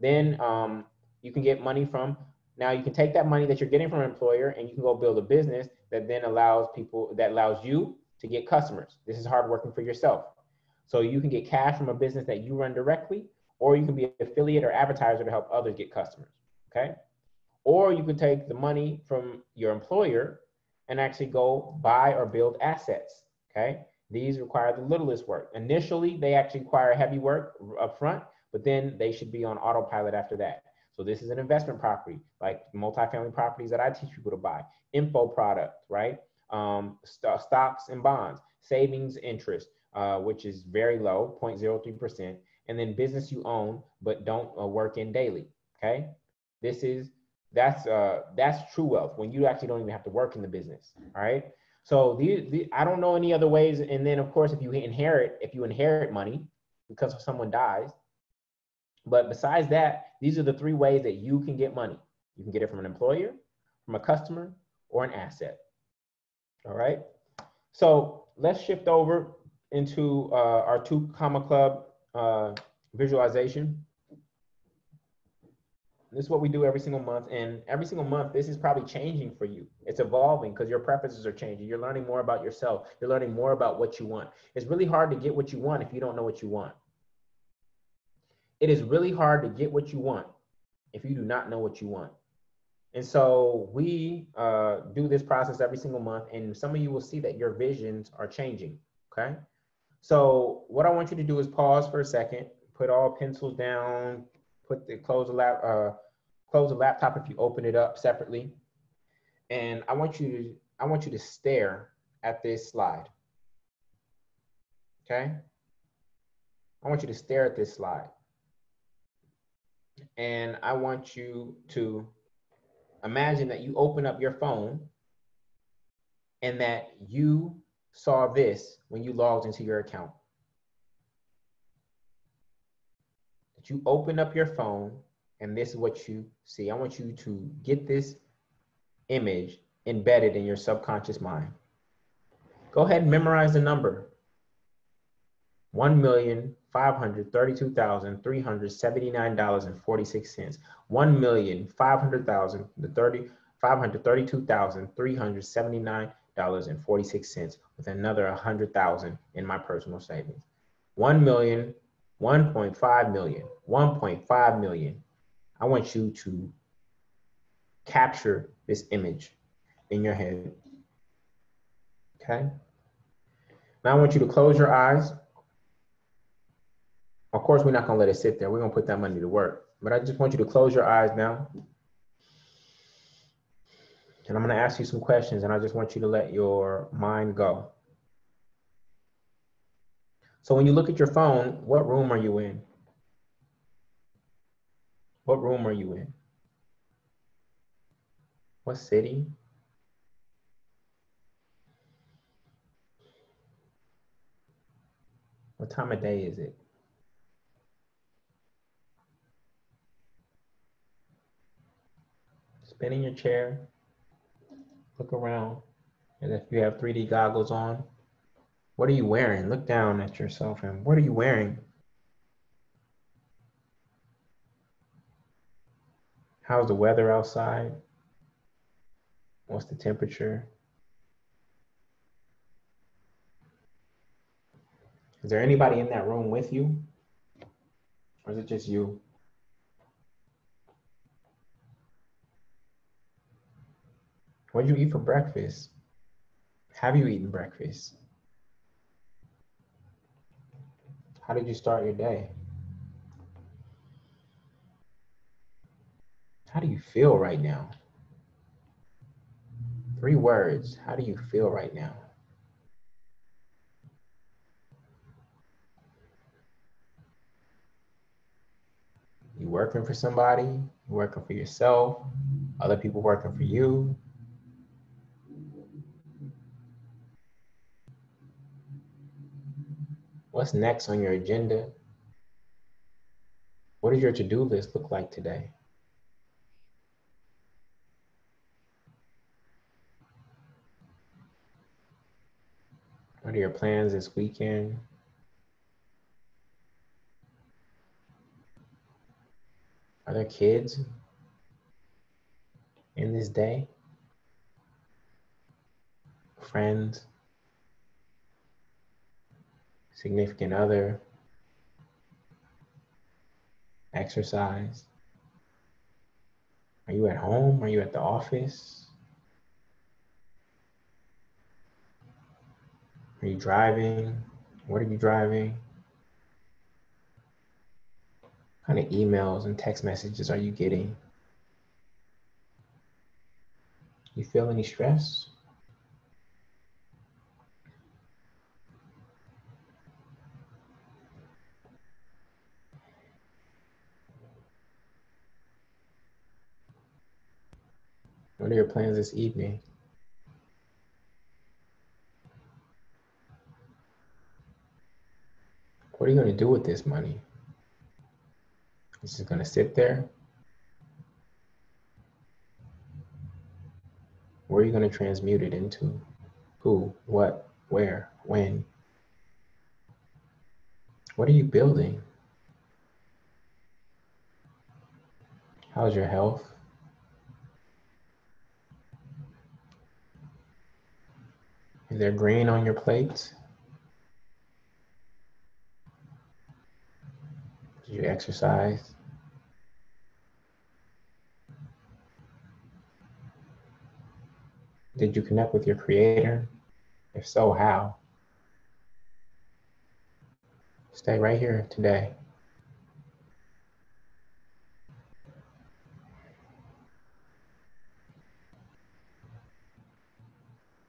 Then um, you can get money from, now you can take that money that you're getting from an employer and you can go build a business that then allows people, that allows you to get customers. This is hard working for yourself. So you can get cash from a business that you run directly, or you can be an affiliate or advertiser to help others get customers okay? Or you can take the money from your employer and actually go buy or build assets, okay? These require the littlest work. Initially, they actually require heavy work up front, but then they should be on autopilot after that. So this is an investment property, like multifamily properties that I teach people to buy. Info product, right? Um, st stocks and bonds, savings interest, uh, which is very low, 0.03%, and then business you own but don't uh, work in daily, okay? This is that's uh that's true wealth when you actually don't even have to work in the business. All right. So the, the I don't know any other ways. And then of course, if you inherit, if you inherit money because someone dies, but besides that, these are the three ways that you can get money. You can get it from an employer, from a customer, or an asset. All right. So let's shift over into uh, our two comma club uh, visualization. This is what we do every single month. And every single month, this is probably changing for you. It's evolving because your preferences are changing. You're learning more about yourself. You're learning more about what you want. It's really hard to get what you want if you don't know what you want. It is really hard to get what you want if you do not know what you want. And so we uh, do this process every single month, and some of you will see that your visions are changing. Okay. So what I want you to do is pause for a second, put all pencils down, put the close the lap uh, close the laptop if you open it up separately. And I want you to I want you to stare at this slide. Okay? I want you to stare at this slide. And I want you to imagine that you open up your phone and that you saw this when you logged into your account. that you open up your phone and this is what you see. I want you to get this image embedded in your subconscious mind. Go ahead and memorize the number. One million five hundred thirty-two thousand three hundred seventy-nine dollars and forty-six cents. One million five hundred thousand the thirty five hundred thirty-two thousand three hundred seventy-nine dollars and forty-six cents with another hundred thousand in my personal savings. One million, one point five million, one point five million. I want you to capture this image in your head. Okay. Now I want you to close your eyes. Of course, we're not gonna let it sit there. We're gonna put that money to work. But I just want you to close your eyes now. And I'm gonna ask you some questions and I just want you to let your mind go. So when you look at your phone, what room are you in? What room are you in? What city? What time of day is it? Spin in your chair, look around, and if you have 3D goggles on, what are you wearing? Look down at yourself and what are you wearing? How's the weather outside? What's the temperature? Is there anybody in that room with you? Or is it just you? What did you eat for breakfast? Have you eaten breakfast? How did you start your day? How do you feel right now? Three words. How do you feel right now? You working for somebody? You working for yourself? Other people working for you? What's next on your agenda? What does your to-do list look like today? What are your plans this weekend? Are there kids in this day? Friends? Significant other, exercise? Are you at home? Are you at the office? Are you driving? What are you driving? What kind of emails and text messages are you getting? You feel any stress? What are your plans this evening? What are you going to do with this money? Is it going to sit there? Where are you going to transmute it into? Who, what, where, when? What are you building? How's your health? Is there green on your plate? Did you exercise? Did you connect with your creator? If so, how? Stay right here today.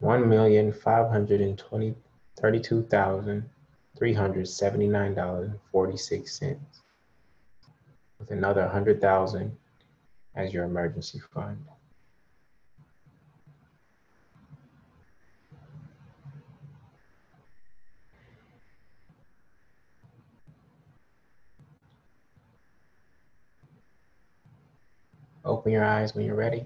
One million five hundred and twenty thirty-two thousand three hundred seventy-nine dollars and forty-six cents with another hundred thousand as your emergency fund. Open your eyes when you're ready.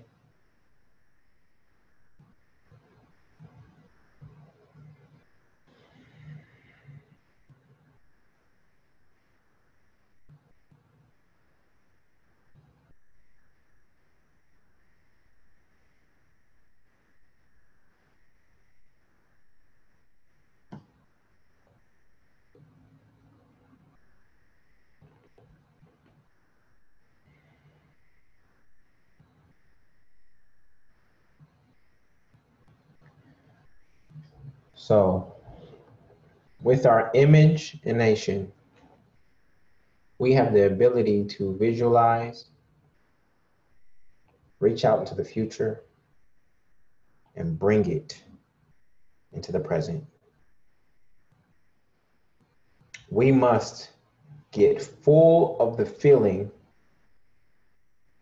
So, with our image and imagination, we have the ability to visualize, reach out into the future, and bring it into the present. We must get full of the feeling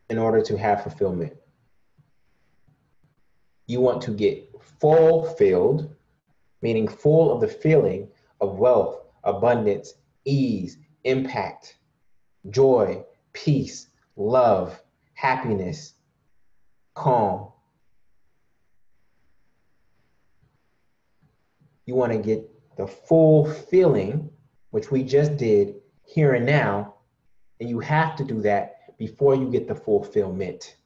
in order to have fulfillment. You want to get fulfilled, meaning full of the feeling of wealth, abundance, ease, impact, joy, peace, love, happiness, calm. You want to get the full feeling, which we just did here and now, and you have to do that before you get the fulfillment.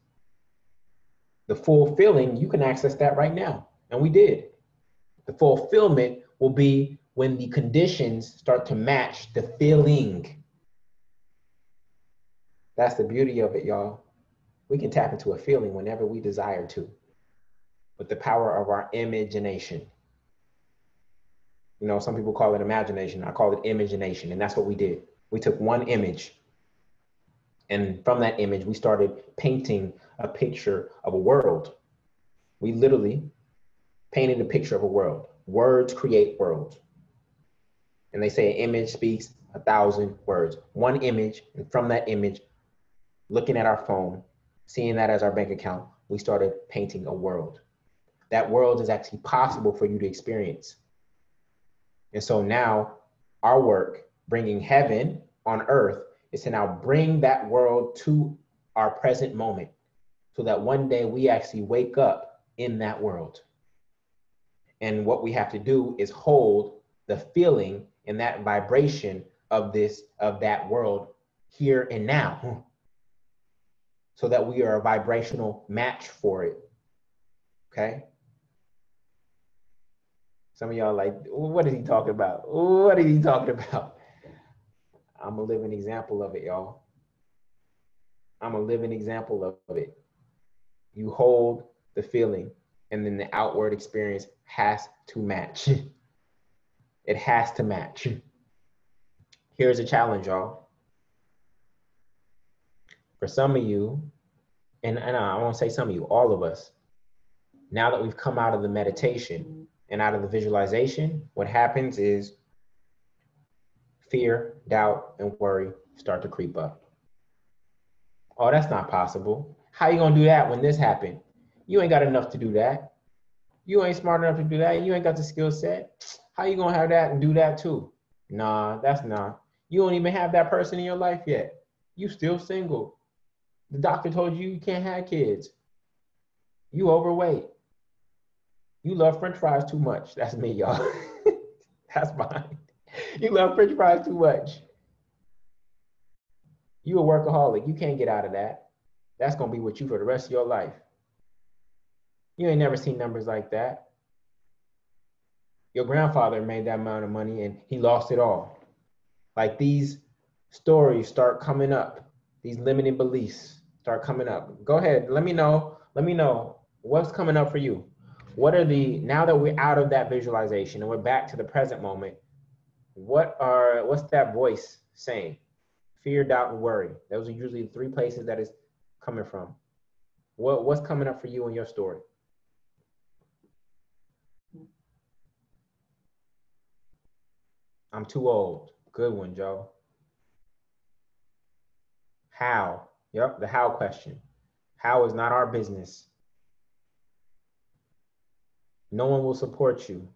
The fulfilling, you can access that right now, and we did. The fulfillment will be when the conditions start to match the feeling. That's the beauty of it, y'all. We can tap into a feeling whenever we desire to with the power of our imagination. You know, some people call it imagination. I call it imagination. And that's what we did. We took one image. And from that image, we started painting a picture of a world. We literally painted a picture of a world. Words create worlds. And they say an image speaks a thousand words. One image, and from that image, looking at our phone, seeing that as our bank account, we started painting a world. That world is actually possible for you to experience. And so now our work, bringing heaven on earth, is to now bring that world to our present moment so that one day we actually wake up in that world. And what we have to do is hold the feeling and that vibration of this, of that world here and now hmm. so that we are a vibrational match for it. Okay? Some of y'all like, what is he talking about? What is he talking about? I'm a living example of it, y'all. I'm a living example of it. You hold the feeling, and then the outward experience has to match. it has to match. Here's a challenge, y'all. For some of you, and, and I won't say some of you, all of us, now that we've come out of the meditation, and out of the visualization, what happens is fear, doubt, and worry start to creep up. Oh, that's not possible. How are you gonna do that when this happened? You ain't got enough to do that. You ain't smart enough to do that. You ain't got the skill set. How you gonna have that and do that too? Nah, that's not. You don't even have that person in your life yet. You still single. The doctor told you you can't have kids. You overweight. You love French fries too much. That's me, y'all. That's mine. You love French fries too much. You a workaholic. You can't get out of that. That's gonna be with you for the rest of your life. You ain't never seen numbers like that. Your grandfather made that amount of money and he lost it all. Like these stories start coming up, these limiting beliefs start coming up. Go ahead, let me know. Let me know what's coming up for you what are the now that we're out of that visualization and we're back to the present moment what are what's that voice saying fear doubt and worry those are usually the three places that is coming from what what's coming up for you in your story i'm too old good one joe how yep the how question how is not our business no one will support you.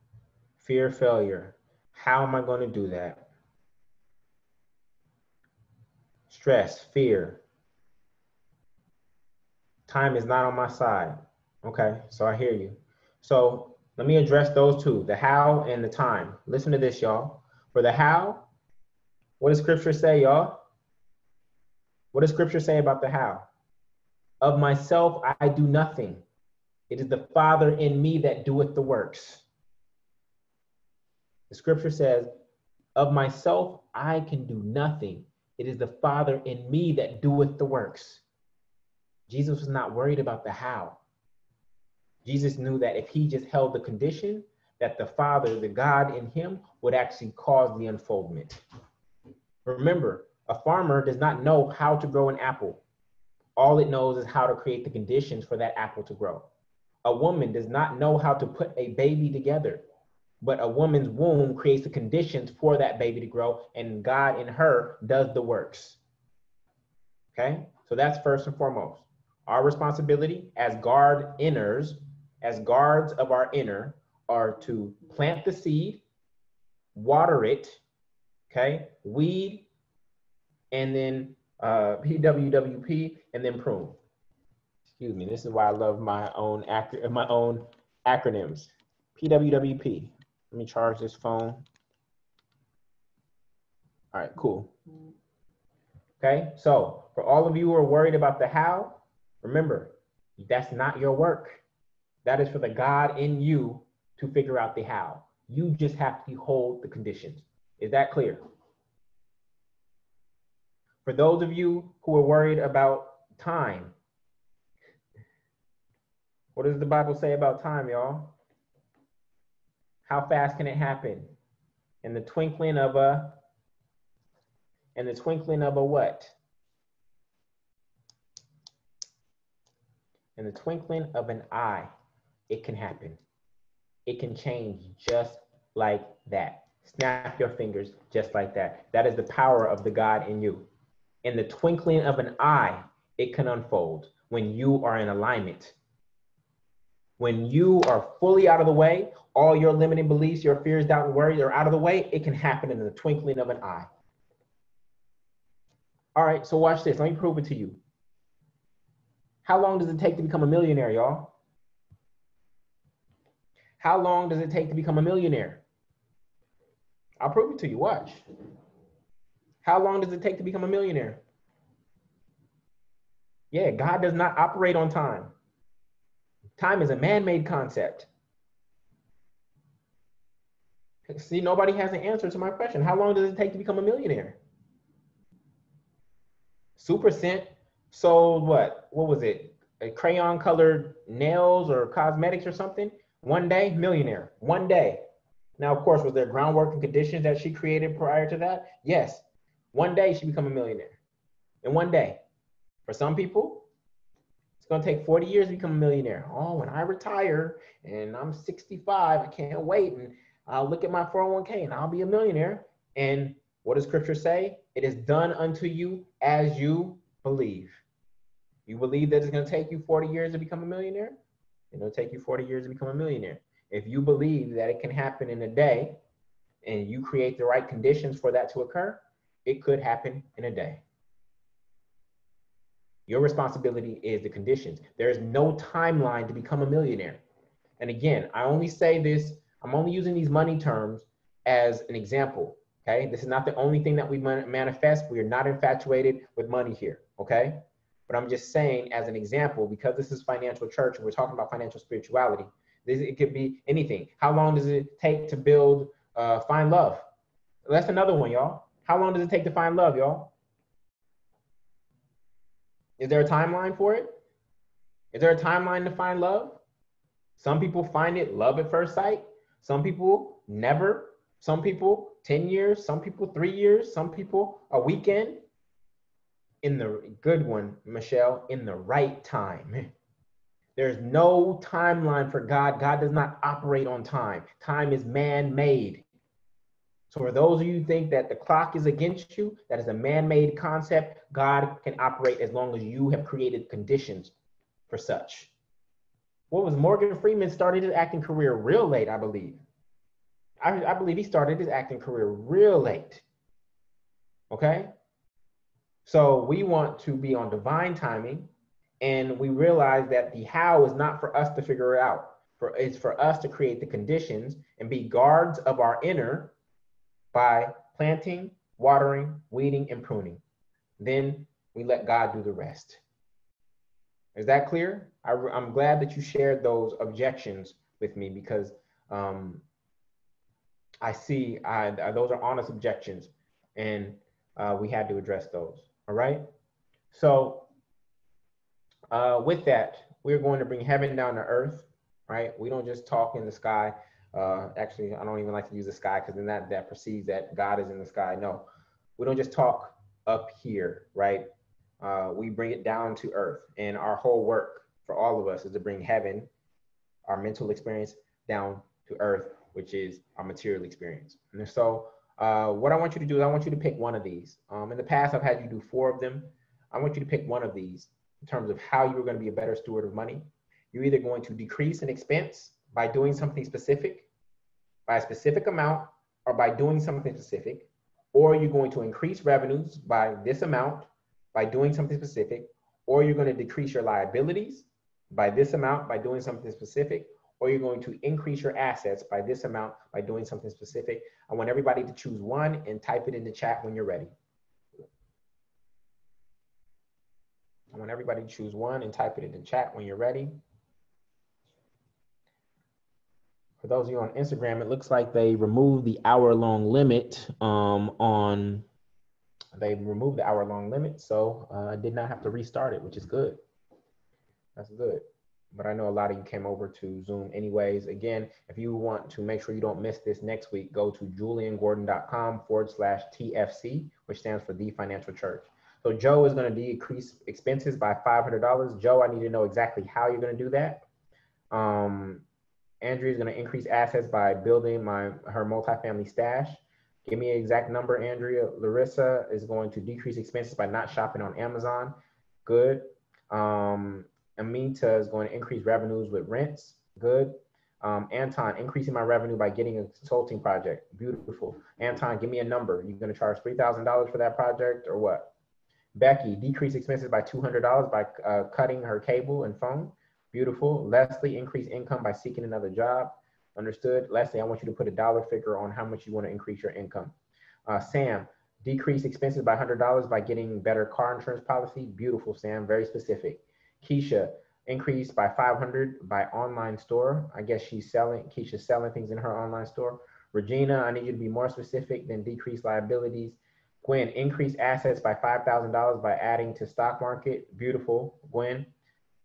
Fear failure. How am I going to do that? Stress, fear. Time is not on my side. Okay, so I hear you. So let me address those two the how and the time. Listen to this, y'all. For the how, what does scripture say, y'all? What does scripture say about the how? Of myself, I do nothing. It is the Father in me that doeth the works. The scripture says, Of myself I can do nothing. It is the Father in me that doeth the works. Jesus was not worried about the how. Jesus knew that if he just held the condition, that the Father, the God in him, would actually cause the unfoldment. Remember, a farmer does not know how to grow an apple. All it knows is how to create the conditions for that apple to grow. A woman does not know how to put a baby together, but a woman's womb creates the conditions for that baby to grow, and God in her does the works. Okay, so that's first and foremost. Our responsibility as guard inners, as guards of our inner, are to plant the seed, water it, okay, weed, and then uh, PWWP, and then prune. Excuse me. This is why I love my own ac- my own acronyms. PWWP. Let me charge this phone. All right, cool. Okay, so for all of you who are worried about the how, remember, that's not your work. That is for the God in you to figure out the how. You just have to hold the conditions. Is that clear? For those of you who are worried about time, what does the Bible say about time, y'all? How fast can it happen? In the twinkling of a, in the twinkling of a what? In the twinkling of an eye, it can happen. It can change just like that. Snap your fingers just like that. That is the power of the God in you. In the twinkling of an eye, it can unfold when you are in alignment. When you are fully out of the way, all your limiting beliefs, your fears, doubt, and worries are out of the way, it can happen in the twinkling of an eye. All right, so watch this. Let me prove it to you. How long does it take to become a millionaire, y'all? How long does it take to become a millionaire? I'll prove it to you. Watch. How long does it take to become a millionaire? Yeah, God does not operate on time. Time is a man made concept. See, nobody has an answer to my question. How long does it take to become a millionaire? Super Scent sold what? What was it? A crayon colored nails or cosmetics or something? One day, millionaire. One day. Now, of course, was there groundwork and conditions that she created prior to that? Yes. One day she become a millionaire. In one day. For some people, it's gonna take 40 years to become a millionaire. Oh, when I retire and I'm 65, I can't wait. And I'll look at my 401k and I'll be a millionaire. And what does scripture say? It is done unto you as you believe. You believe that it's gonna take you 40 years to become a millionaire? It'll take you 40 years to become a millionaire. If you believe that it can happen in a day and you create the right conditions for that to occur, it could happen in a day. Your responsibility is the conditions. There is no timeline to become a millionaire. And again, I only say this, I'm only using these money terms as an example. Okay. This is not the only thing that we manifest. We are not infatuated with money here. Okay. But I'm just saying, as an example, because this is financial church and we're talking about financial spirituality, this, it could be anything. How long does it take to build, uh, find love? That's another one, y'all. How long does it take to find love, y'all? Is there a timeline for it? Is there a timeline to find love? Some people find it love at first sight. Some people never. Some people 10 years. Some people three years. Some people a weekend. In the good one, Michelle, in the right time. There's no timeline for God. God does not operate on time. Time is man made. So for those of you think that the clock is against you, that is a man-made concept, God can operate as long as you have created conditions for such. What was Morgan Freeman started his acting career real late, I believe. I, I believe he started his acting career real late. Okay? So we want to be on divine timing, and we realize that the how is not for us to figure it out. For it's for us to create the conditions and be guards of our inner by planting, watering, weeding, and pruning. Then we let God do the rest. Is that clear? I, am glad that you shared those objections with me because um, I see I, those are honest objections and uh, we had to address those. All right. So uh, with that, we're going to bring heaven down to earth, right? We don't just talk in the sky. Uh, actually, I don't even like to use the sky because then that, that perceives that God is in the sky. No, we don't just talk up here, right? Uh, we bring it down to earth. And our whole work for all of us is to bring heaven, our mental experience, down to earth, which is our material experience. And so, uh, what I want you to do is I want you to pick one of these. Um, in the past, I've had you do four of them. I want you to pick one of these in terms of how you're going to be a better steward of money. You're either going to decrease an expense by doing something specific, by a specific amount, or by doing something specific, or you're going to increase revenues by this amount by doing something specific, or you're going to decrease your liabilities by this amount by doing something specific, or you're going to increase your assets by this amount by doing something specific. I want everybody to choose one and type it in the chat when you're ready. I want everybody to choose one and type it in the chat when you're ready. For those of you on Instagram, it looks like they removed the hour long limit um, on, they removed the hour long limit. So uh, I did not have to restart it, which is good. That's good. But I know a lot of you came over to Zoom anyways. Again, if you want to make sure you don't miss this next week, go to julliengordon.com forward slash TFC, which stands for The Financial Church. So Joe is going to decrease expenses by $500. Joe, I need to know exactly how you're going to do that. Um, Andrea is going to increase assets by building my her multifamily stash. Give me an exact number, Andrea. Larissa is going to decrease expenses by not shopping on Amazon. Good. Um, Amita is going to increase revenues with rents. Good. Um, Anton, increasing my revenue by getting a consulting project. Beautiful. Anton, give me a number. You're going to charge $3,000 for that project or what? Becky, decrease expenses by $200 by uh, cutting her cable and phone. Beautiful. Leslie, increase income by seeking another job. Understood. Leslie, I want you to put a dollar figure on how much you want to increase your income. Uh, Sam, decrease expenses by $100 by getting better car insurance policy. Beautiful, Sam. Very specific. Keisha, increased by 500 by online store. I guess she's selling, Keisha's selling things in her online store. Regina, I need you to be more specific than decrease liabilities. Gwen, increase assets by $5,000 by adding to stock market. Beautiful, Gwen.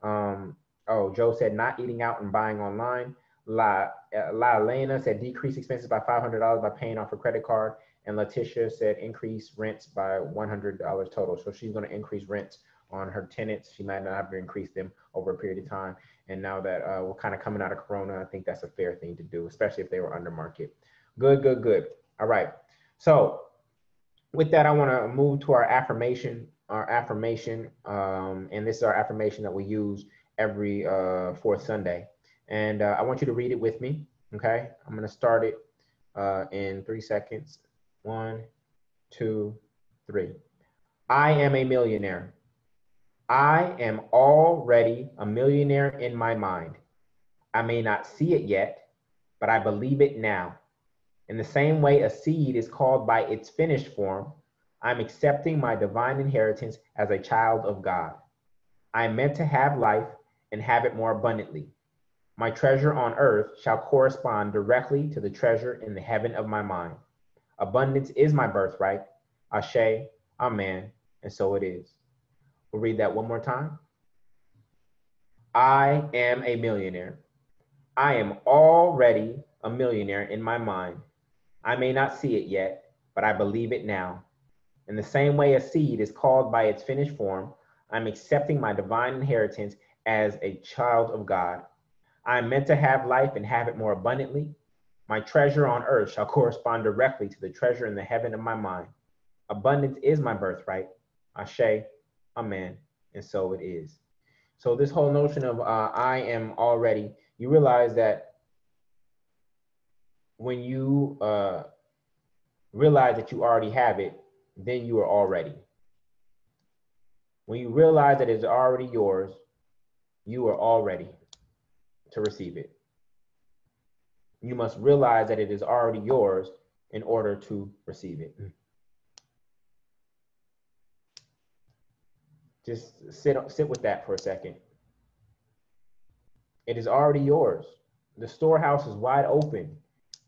Um, oh, Joe said not eating out and buying online. La, uh, La Elena said decrease expenses by $500 by paying off her credit card. And Letitia said increase rents by $100 total. So she's going to increase rents on her tenants. She might not have to increase them over a period of time. And now that uh, we're kind of coming out of Corona, I think that's a fair thing to do, especially if they were under market. Good, good, good. All right. So with that, I want to move to our affirmation. Our affirmation, um, and this is our affirmation that we use every uh, fourth Sunday. And uh, I want you to read it with me. Okay, I'm going to start it uh, in three seconds. One, two, three. I am a millionaire. I am already a millionaire in my mind. I may not see it yet, but I believe it now. In the same way a seed is called by its finished form, I'm accepting my divine inheritance as a child of God. I am meant to have life and have it more abundantly. My treasure on earth shall correspond directly to the treasure in the heaven of my mind. Abundance is my birthright. Ashe, Amen, and so it is. We'll read that one more time. I am a millionaire. I am already a millionaire in my mind. I may not see it yet, but I believe it now. In the same way a seed is called by its finished form, I'm accepting my divine inheritance as a child of God. I am meant to have life and have it more abundantly. My treasure on earth shall correspond directly to the treasure in the heaven of my mind. Abundance is my birthright. Ashe, Amen, and so it is. So this whole notion of uh, I am already, you realize that when you uh, realize that you already have it, then you are already. When you realize that it's already yours, you are already to receive it. You must realize that it is already yours in order to receive it. Just sit, sit with that for a second. It is already yours. The storehouse is wide open.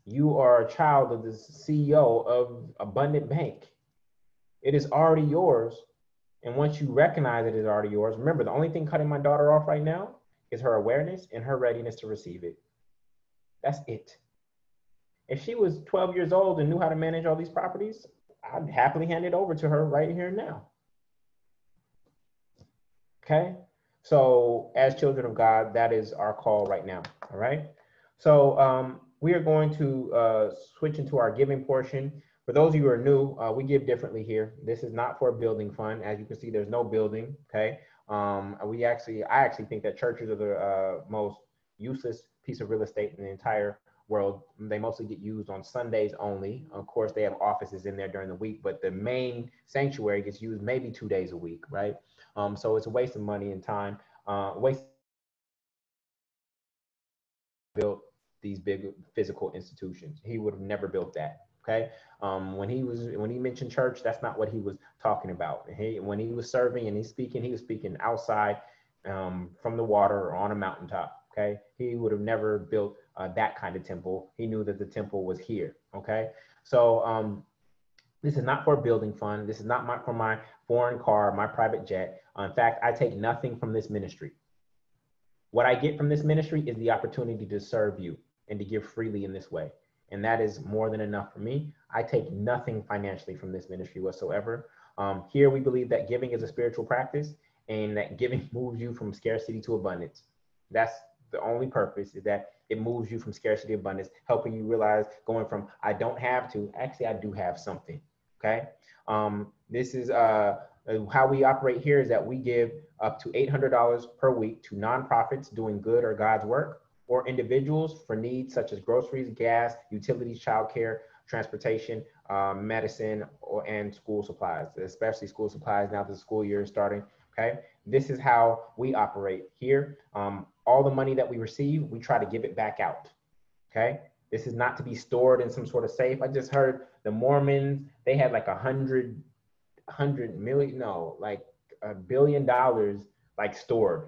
You are a child of the CEO of Abundant Bank. It is already yours. And once you recognize it is already yours, remember the only thing cutting my daughter off right now is her awareness and her readiness to receive it. That's it. If she was 12 years old and knew how to manage all these properties, I'd happily hand it over to her right here and now. Okay. So as children of God, that is our call right now. All right. So um, we are going to uh, switch into our giving portion. For those of you who are new, uh, we give differently here. This is not for a building fund. As you can see, there's no building. Okay. Um, we actually, I actually think that churches are the uh, most useless piece of real estate in the entire world. They mostly get used on Sundays only. Of course, they have offices in there during the week, but the main sanctuary gets used maybe two days a week, right? Um, so it's a waste of money and time. Uh, waste built these big physical institutions. He would have never built that. Okay. Um, when he was when he mentioned church, that's not what he was talking about. He when he was serving and he's speaking, he was speaking outside um, from the water or on a mountaintop. Okay. He would have never built uh, that kind of temple. He knew that the temple was here. Okay. So um, this is not for a building fund. This is not my, for my foreign car, my private jet. Uh, in fact, I take nothing from this ministry. What I get from this ministry is the opportunity to serve you and to give freely in this way. And that is more than enough for me. I take nothing financially from this ministry whatsoever. Um, here, we believe that giving is a spiritual practice and that giving moves you from scarcity to abundance. That's the only purpose is that it moves you from scarcity to abundance, helping you realize going from I don't have to, actually, I do have something. Okay. Um, this is uh, how we operate here is that we give up to $800 per week to nonprofits doing good or God's work or individuals for needs such as groceries, gas, utilities, childcare, transportation, um, medicine, or, and school supplies, especially school supplies now that the school year is starting. Okay, this is how we operate here. Um, all the money that we receive, we try to give it back out. Okay, this is not to be stored in some sort of safe. I just heard the Mormons, they had like a hundred, hundred million, no, like a billion dollars like stored,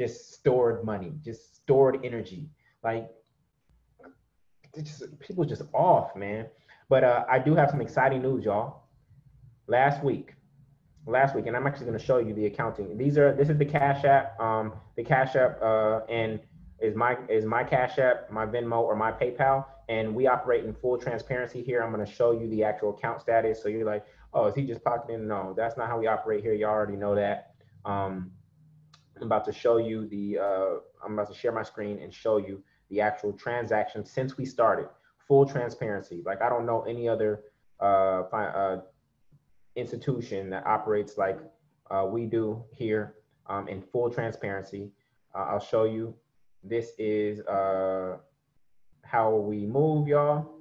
just stored money, just stored energy. Like just, people just off, man. But uh, I do have some exciting news, y'all. Last week, last week, and I'm actually going to show you the accounting. These are this is the Cash App, um, the Cash App, uh, and is my is my Cash App, my Venmo, or my PayPal, and we operate in full transparency here. I'm going to show you the actual account status, so you're like, oh, is he just pocketing? No, that's not how we operate here. You already know that. Um, I'm about to show you the. Uh, I'm about to share my screen and show you the actual transaction since we started. Full transparency. Like I don't know any other uh, uh, institution that operates like uh, we do here um, in full transparency. Uh, I'll show you this is uh, how we move, y'all.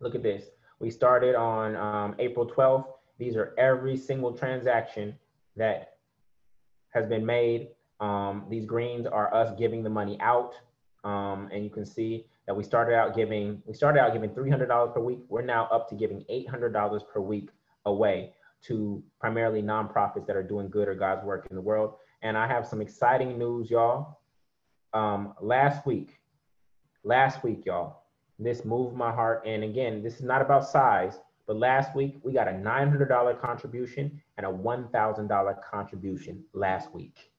Look at this. We started on um, April 12th. These are every single transaction that has been made. Um, these greens are us giving the money out. Um, and you can see that we started out giving, we started out giving $300 per week. We're now up to giving $800 per week away to primarily nonprofits that are doing good or God's work in the world. And I have some exciting news, y'all um, last week, last week, y'all, this moved my heart. And again, this is not about size, but last week we got a $900 contribution and a $1,000 contribution last week.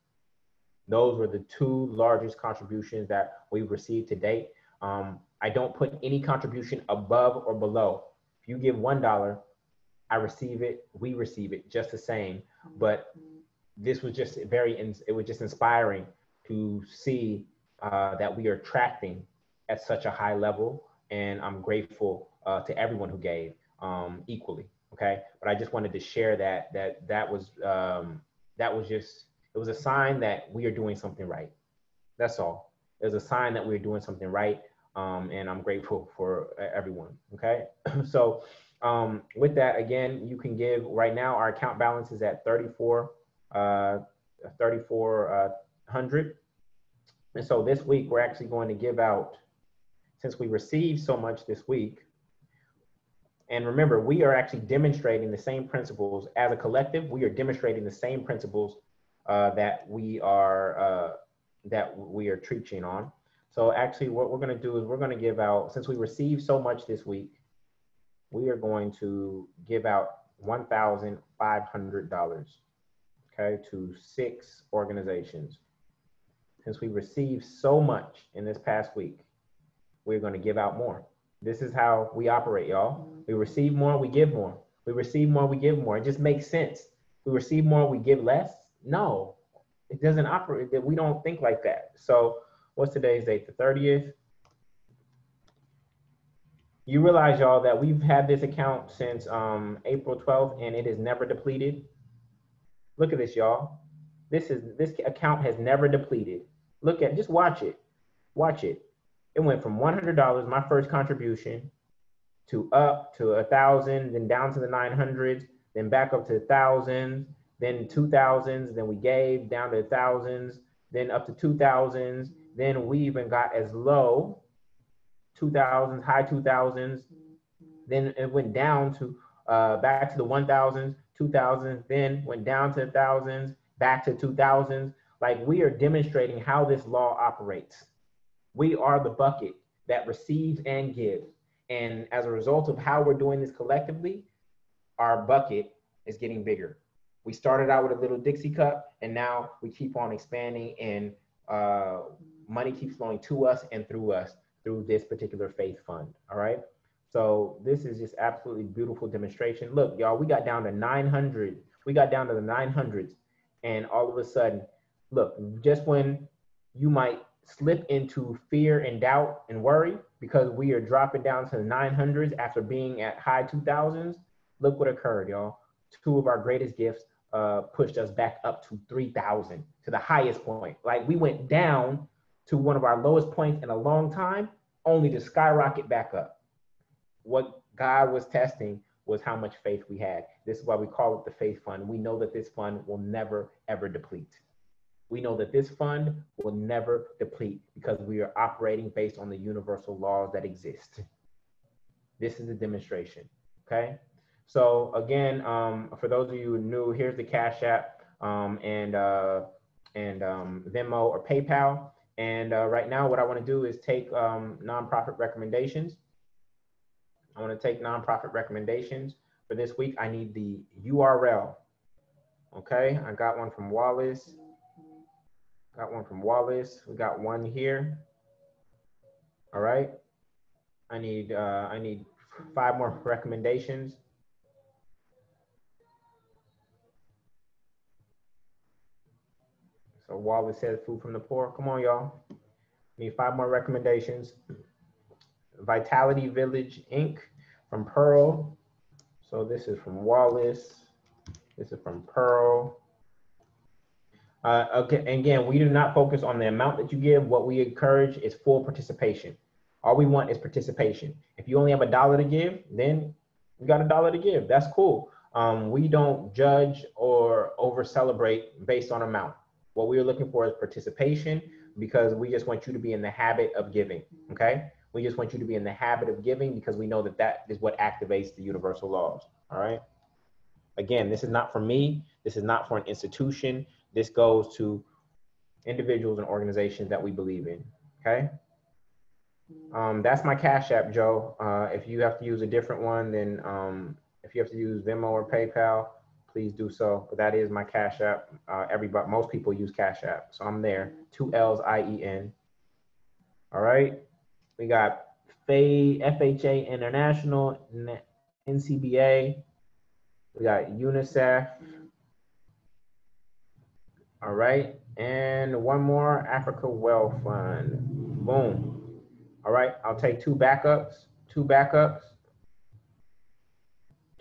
Those were the two largest contributions that we've received to date. Um, I don't put any contribution above or below. If you give $1, I receive it, we receive it just the same. But this was just very, it was just inspiring to see uh, that we are attracting at such a high level. And I'm grateful uh, to everyone who gave um, equally. Okay, but I just wanted to share that that that was um, that was just it was a sign that we are doing something right. That's all. It was a sign that we are doing something right, um, and I'm grateful for everyone. Okay, so um, with that, again, you can give right now. Our account balance is at 34, uh, 34, uh, 3400. And so this week, we're actually going to give out, since we received so much this week, and remember, we are actually demonstrating the same principles as a collective. We are demonstrating the same principles uh, that we are uh, that we are preaching on. So actually, what we're going to do is we're going to give out, since we received so much this week, we are going to give out $1,500, okay, to six organizations since we received so much in this past week, we're going to give out more. This is how we operate, y'all. We receive more, we give more. We receive more, we give more. It just makes sense. We receive more, we give less. No, it doesn't operate that we don't think like that. So what's today's date? The 30th. You realize y'all that we've had this account since um, April 12th and it is never depleted. Look at this, y'all. This is this account has never depleted. Look at just watch it. Watch it. It went from $100, my first contribution, to up to a thousand, then down to the 900s, then back up to thousands, then 2000s, then we gave down to thousands, then up to 2000s, then we even got as low 2000s, high 2000s, then it went down to uh, back to the 1000s, 2000s, then went down to thousands, back to 2000s. Like we are demonstrating how this law operates. We are the bucket that receives and gives. And as a result of how we're doing this collectively, our bucket is getting bigger. We started out with a little Dixie cup, and now we keep on expanding, and uh, money keeps flowing to us and through us through this particular faith fund. All right. So this is just absolutely beautiful demonstration. Look, y'all, we got down to 900. We got down to the 900s, and all of a sudden, look, just when you might slip into fear and doubt and worry because we are dropping down to the 900s after being at high 2000s, look what occurred, y'all. Two of our greatest gifts uh, pushed us back up to 3,000 to the highest point. Like we went down to one of our lowest points in a long time, only to skyrocket back up. What God was testing was how much faith we had. This is why we call it the faith fund. We know that this fund will never, ever deplete. We know that this fund will never deplete because we are operating based on the universal laws that exist. This is a demonstration, okay? So again, um, for those of you new, here's the Cash App um, and, uh, and um, Venmo or PayPal. And uh, right now, what I want to do is take um, nonprofit recommendations. I want to take nonprofit recommendations. For this week, I need the URL. Okay, I got one from Wallace. Got one from Wallace. We got one here. All right. I need uh, I need five more recommendations. So Wallace says food from the poor. Come on, y'all. Need five more recommendations. Vitality Village Inc. from Pearl. So this is from Wallace. This is from Pearl. Uh, okay, again, we do not focus on the amount that you give. What we encourage is full participation. All we want is participation. If you only have a dollar to give, then you got a dollar to give. That's cool. Um, we don't judge or over celebrate based on amount. What we are looking for is participation because we just want you to be in the habit of giving. Okay. We just want you to be in the habit of giving because we know that that is what activates the universal laws. All right. Again, this is not for me. This is not for an institution. This goes to individuals and organizations that we believe in. Okay. Um, that's my Cash App, Joe. Uh, if you have to use a different one, then um, if you have to use Venmo or PayPal, please do so. But that is my Cash App. Uh, everybody, most people use Cash App, so I'm there. Two L's I E N. All right. We got FHA International, NCBA. We got UNICEF. All right. And one more Africa Wealth Fund. Boom. All right. I'll take two backups. Two backups.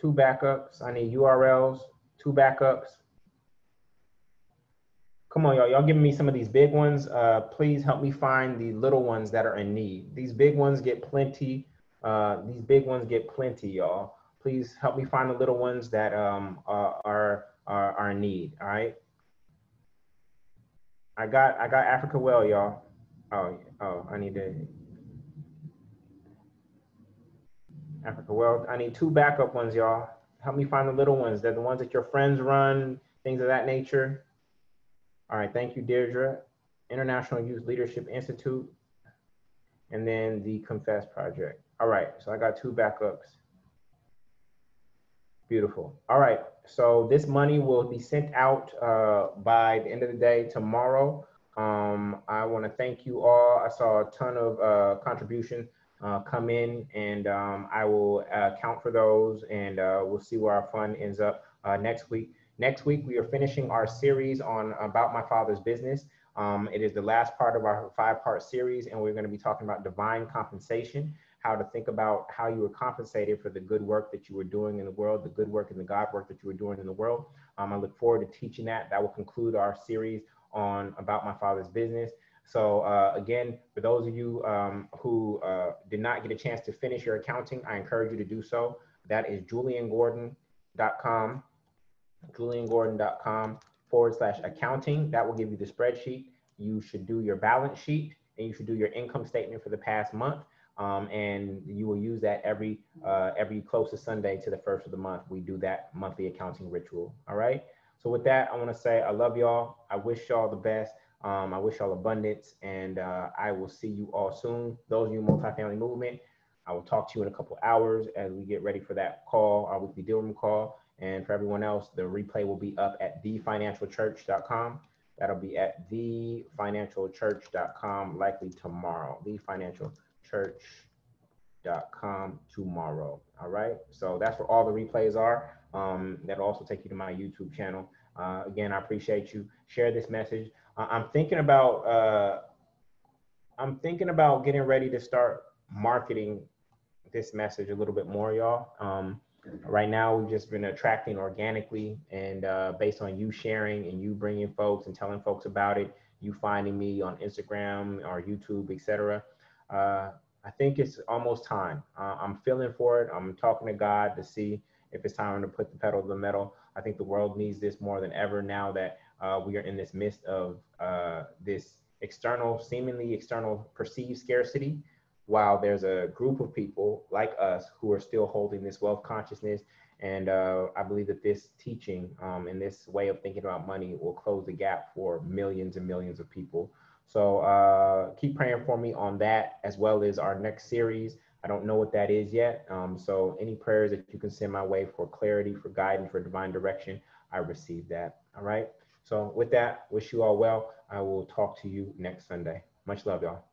Two backups. I need URLs. Two backups. Come on, y'all. Y'all giving me some of these big ones. Uh, please help me find the little ones that are in need. These big ones get plenty. Uh, these big ones get plenty, y'all. Please help me find the little ones that um, are, are, are in need. All right. I got I got Africa well, y'all. Oh, oh, I need to Africa well. I need two backup ones, y'all. Help me find the little ones. They're the ones that your friends run, things of that nature. All right, thank you, Deirdre. International Youth Leadership Institute, and then the Confess Project. All right, so I got two backups. Beautiful. All right. So this money will be sent out uh, by the end of the day tomorrow. Um, I want to thank you all. I saw a ton of uh, contribution uh, come in, and um, I will uh, count for those, and uh, we'll see where our fund ends up uh, next week. Next week, we are finishing our series on About My Father's Business. Um, it is the last part of our five part series, and we're going to be talking about divine compensation, how to think about how you were compensated for the good work that you were doing in the world, the good work and the God work that you were doing in the world. Um, I look forward to teaching that. That will conclude our series on About My Father's Business. So uh, again, for those of you um, who uh, did not get a chance to finish your accounting, I encourage you to do so. That is julliengordon.com, julliengordon.com forward slash accounting. That will give you the spreadsheet. You should do your balance sheet and you should do your income statement for the past month. Um, and you will use that every uh, every closest Sunday to the first of the month. We do that monthly accounting ritual. All right. So with that, I want to say I love y'all. I wish y'all the best. Um, I wish y'all abundance, and uh, I will see you all soon. Those of you multifamily movement, I will talk to you in a couple hours as we get ready for that call, our weekly deal room call. And for everyone else, the replay will be up at thefinancialchurch.com. That'll be at thefinancialchurch.com, likely tomorrow. Thefinancialchurch.com tomorrow. All right. So that's where all the replays are. Um, that'll also take you to my YouTube channel. Uh, again, I appreciate you. Share this message. I'm thinking about uh, I'm thinking about getting ready to start marketing this message a little bit more, y'all. Um, right now, we've just been attracting organically and uh, based on you sharing and you bringing folks and telling folks about it, you finding me on Instagram or YouTube, etc. Uh, I think it's almost time. Uh, I'm feeling for it. I'm talking to God to see if it's time to put the pedal to the metal. I think the world needs this more than ever now that uh, we are in this midst of uh, this external, seemingly external perceived scarcity, while there's a group of people like us who are still holding this wealth consciousness. And uh, I believe that this teaching um, and this way of thinking about money will close the gap for millions and millions of people. So uh, keep praying for me on that, as well as our next series. I don't know what that is yet. Um, so any prayers that you can send my way for clarity, for guidance, for divine direction, I receive that. All right. So with that, wish you all well. I will talk to you next Sunday. Much love, y'all.